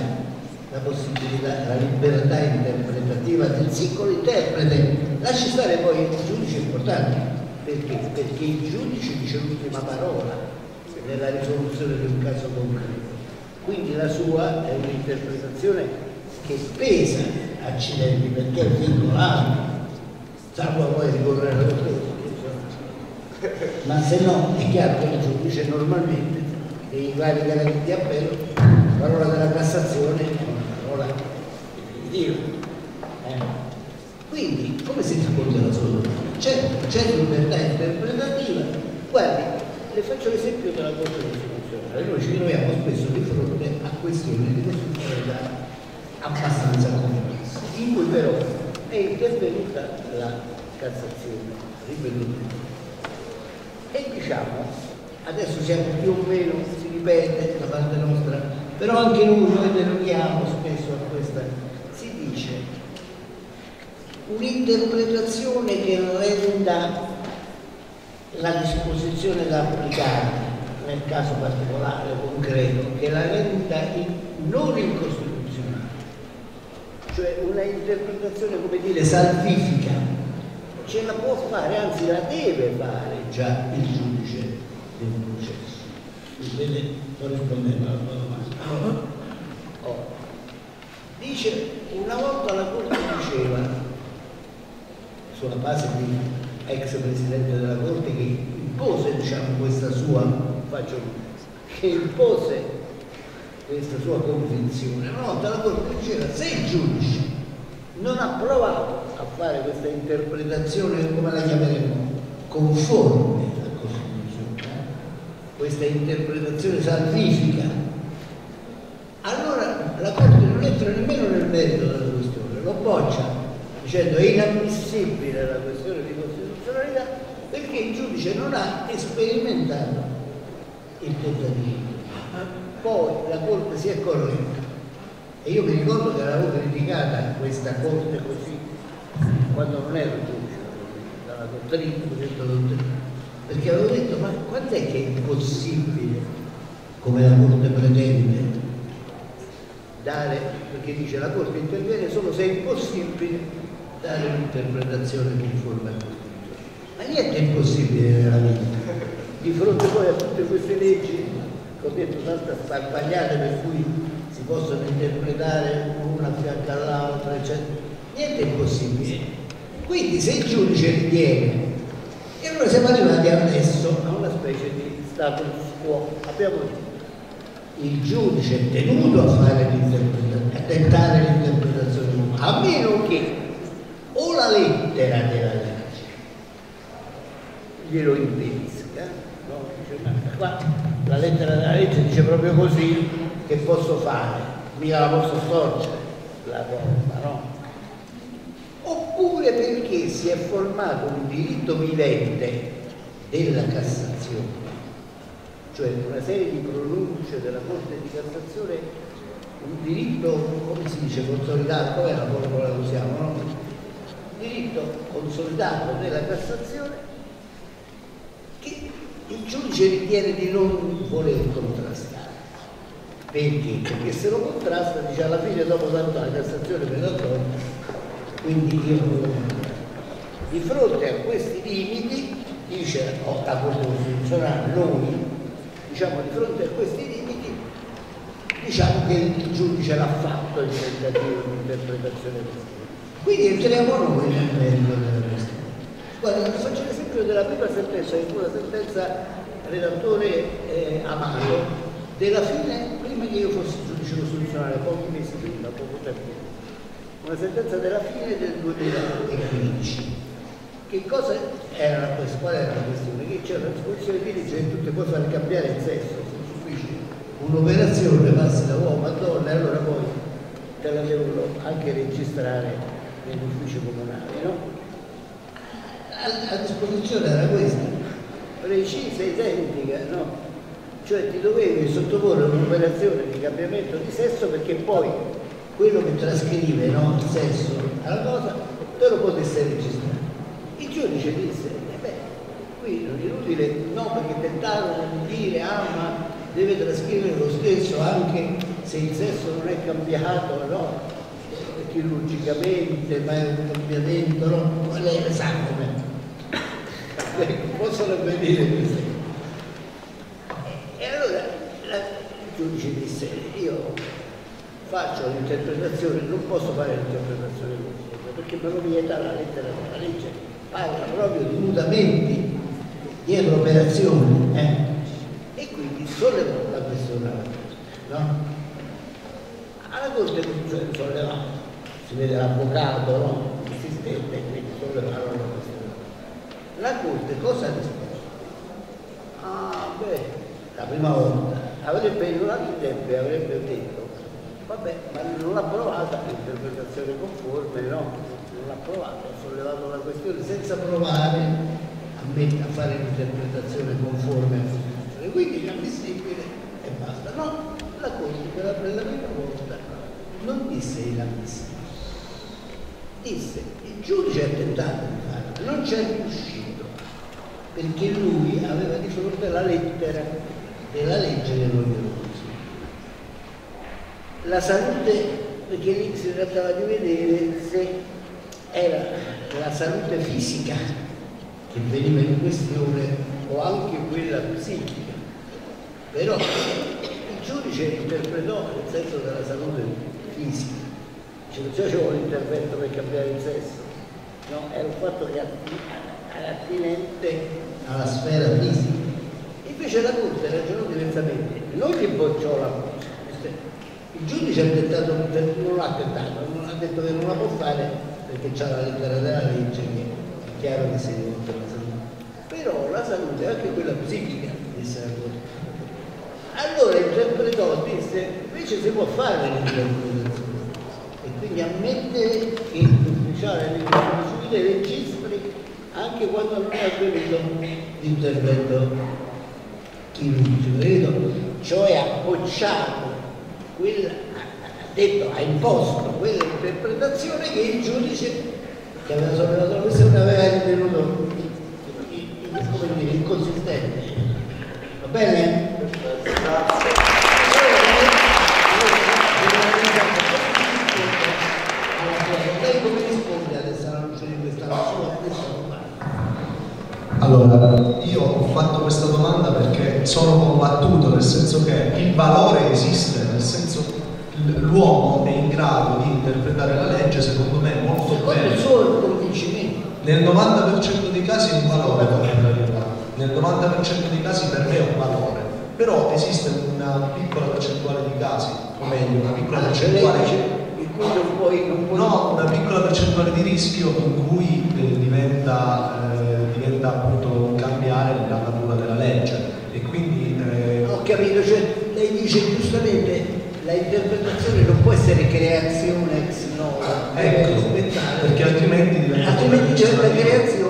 la possibilità, la libertà interpretativa del singolo interprete, lasci stare poi il giudice importante, perché? Perché il giudice dice l'ultima parola nella risoluzione di un caso concreto. Quindi la sua è un'interpretazione che pesa, accidenti, perché è vincolante, salvo poi ricorrere alla ma se no è chiaro che il giudice normalmente dei vari gradi di appello, la parola della Cassazione è una parola Dio. Eh. Quindi, come si risponde alla sua domanda? Certo, c'è libertà interpretativa. Guardi, le faccio l'esempio della Corte Costituzionale. Noi ci troviamo spesso di fronte a questioni di costituzionalità abbastanza complesse, in cui però è intervenuta la Cassazione, ripetutamente. E diciamo, adesso siamo più o meno, si ripete da parte nostra, però anche noi, noi deroghiamo spesso a questa, si dice un'interpretazione che renda la disposizione da applicare nel caso particolare concreto, che la renda in- non incostituzionale, cioè una interpretazione, come dire, salvifica, ce la può fare, anzi la deve fare già il giudice del processo. Vede, sto rispondendo alla tua domanda. Oh. Dice, una volta la Corte diceva, sulla base di ex presidente della Corte che impose diciamo, questa sua, faccio, che impose questa sua convinzione, una volta la Corte diceva se il giudice non ha provato a fare questa interpretazione, come la chiameremo, conforme alla Costituzione, questa interpretazione salvifica, allora la Corte non entra nemmeno nel merito della questione, lo boccia dicendo è inammissibile la questione di costituzionalità perché il giudice non ha sperimentato il tentativo. Poi la Corte si è corretta e io mi ricordo che l'avevo criticata questa Corte così quando non ero giudice, dalla dottrina, perché avevo detto ma quando è che è possibile, come la Corte pretende, dare, perché dice la Corte interviene solo se è impossibile dare un'interpretazione conforme alla Costituzione. Ma niente è impossibile nella vita. Di fronte poi a tutte queste leggi, ho detto tante sparpagliate per cui si possono interpretare una a fianco all'altra, eccetera, niente è impossibile. Quindi se il giudice ritiene, e allora siamo arrivati adesso a una specie di status quo, abbiamo detto il giudice è tenuto a fare l'interpretazione, a tentare l'interpretazione a meno che o la lettera della legge glielo impedisca, no? dice, ma qua la lettera della legge dice proprio così, che posso fare? Mica la posso storcere la norma, no? Oppure perché si è formato un diritto vivente della Cassazione cioè una serie di pronunce della Corte di Cassazione, un diritto, come si dice, consolidato, com'è la che usiamo, no? Un diritto consolidato della Cassazione che il giudice ritiene di non voler contrastare. Perché? Perché se lo contrasta dice alla fine dopo tanto la Cassazione me la tolgo, quindi io non lo. Di fronte a questi limiti dice oh, la Corte Costituzionale, noi diciamo, di fronte a questi limiti, diciamo che il giudice l'ha fatto il tentativo di interpretazione Quindi entriamo noi nel merito della questione. Guarda, faccio l'esempio della prima sentenza, che fu la sentenza redattore eh, Amato, della fine, prima che io fossi giudice costituzionale, pochi mesi prima, poco tempo una sentenza della fine del 2015 che cosa era questa? Qual era la questione? Che c'è una disposizione di legge che tu ti puoi far cambiare il sesso, se suffice un'operazione, passi da uomo a donna e allora poi te la devono anche registrare negli uffici comunali, no? La, la disposizione era questa, precisa identica, no? Cioè ti dovevi sottoporre un'operazione di cambiamento di sesso perché poi quello che trascrive no, il sesso alla cosa te lo potesse registrare. Il giudice disse, eh qui non è inutile, no, perché tentarono di dire, ah, ma deve trascrivere lo stesso anche se il sesso non è cambiato, no? Chirurgicamente, ma è un cambiamento, no? Lei le sa come. Ecco, possono vedere queste E allora la, il giudice disse, io faccio l'interpretazione, non posso fare l'interpretazione perché me lo vieta la lettera della legge parla proprio di mutamenti dietro operazioni eh? e quindi sollevò la questione no? alla Corte sollevato si vede l'avvocato no? insistente quindi sollevarono la la Corte cosa ha risposto? ah beh la prima volta avrebbe un altro tempo avrebbe detto vabbè ma non l'ha provata l'interpretazione conforme no? non ha provato, ha sollevato la questione senza provare a, mettere, a fare l'interpretazione conforme alla Costituzione. Quindi inammissibile e basta. No, la Corte per la prima volta non disse inammissibile, disse il giudice ha tentato di farlo, non c'è riuscito perché lui aveva di fronte la lettera della legge dell'Unione La salute, perché lì si trattava di vedere se era la salute fisica che veniva in questione o anche quella psichica. Però il giudice interpretò nel senso della salute fisica, cioè non c'è un intervento per cambiare il sesso, no? era un fatto che attinente alla sfera fisica. Invece la Corte ragionò diversamente, non gli bocciò la cosa, il giudice ha tentato, non l'ha tentato, non ha detto che non la può fare perché c'è la lettera della legge che è chiaro che si deve la salute. Però la salute, anche quella psichica, disse la Corte. Allora interpretò, disse, invece si può fare l'interpretazione e quindi ammettere che l'ufficiale dell'interpretazione civile registri anche quando non è avvenuto l'intervento chirurgico, credo, cioè ha bocciato quella, ha detto, ha imposto quella interpretazione che il giudice che aveva sollevato la questione aveva ritenuto inconsistente. Va bene? Lei come risponde adesso alla luce di questa sua stessa domanda? Allora, io ho fatto questa domanda perché sono combattuto, nel senso che il valore esiste, nel senso l'uomo è in grado di interpretare la legge, secondo me, molto Secondo il bene. suo convincimento. Nel 90% dei casi è un valore. Nel 90% dei casi per me è un valore. Però esiste una piccola percentuale di casi, o meglio, una piccola percentuale non puoi No, una piccola percentuale di rischio in cui eh, diventa, eh, diventa appunto cambiare la natura della legge e quindi eh, Ho capito, cioè lei dice giustamente la interpretazione non può essere creazione ex novo, deve Ecco, perché altrimenti diventa altrimenti diventa giustamente- creazione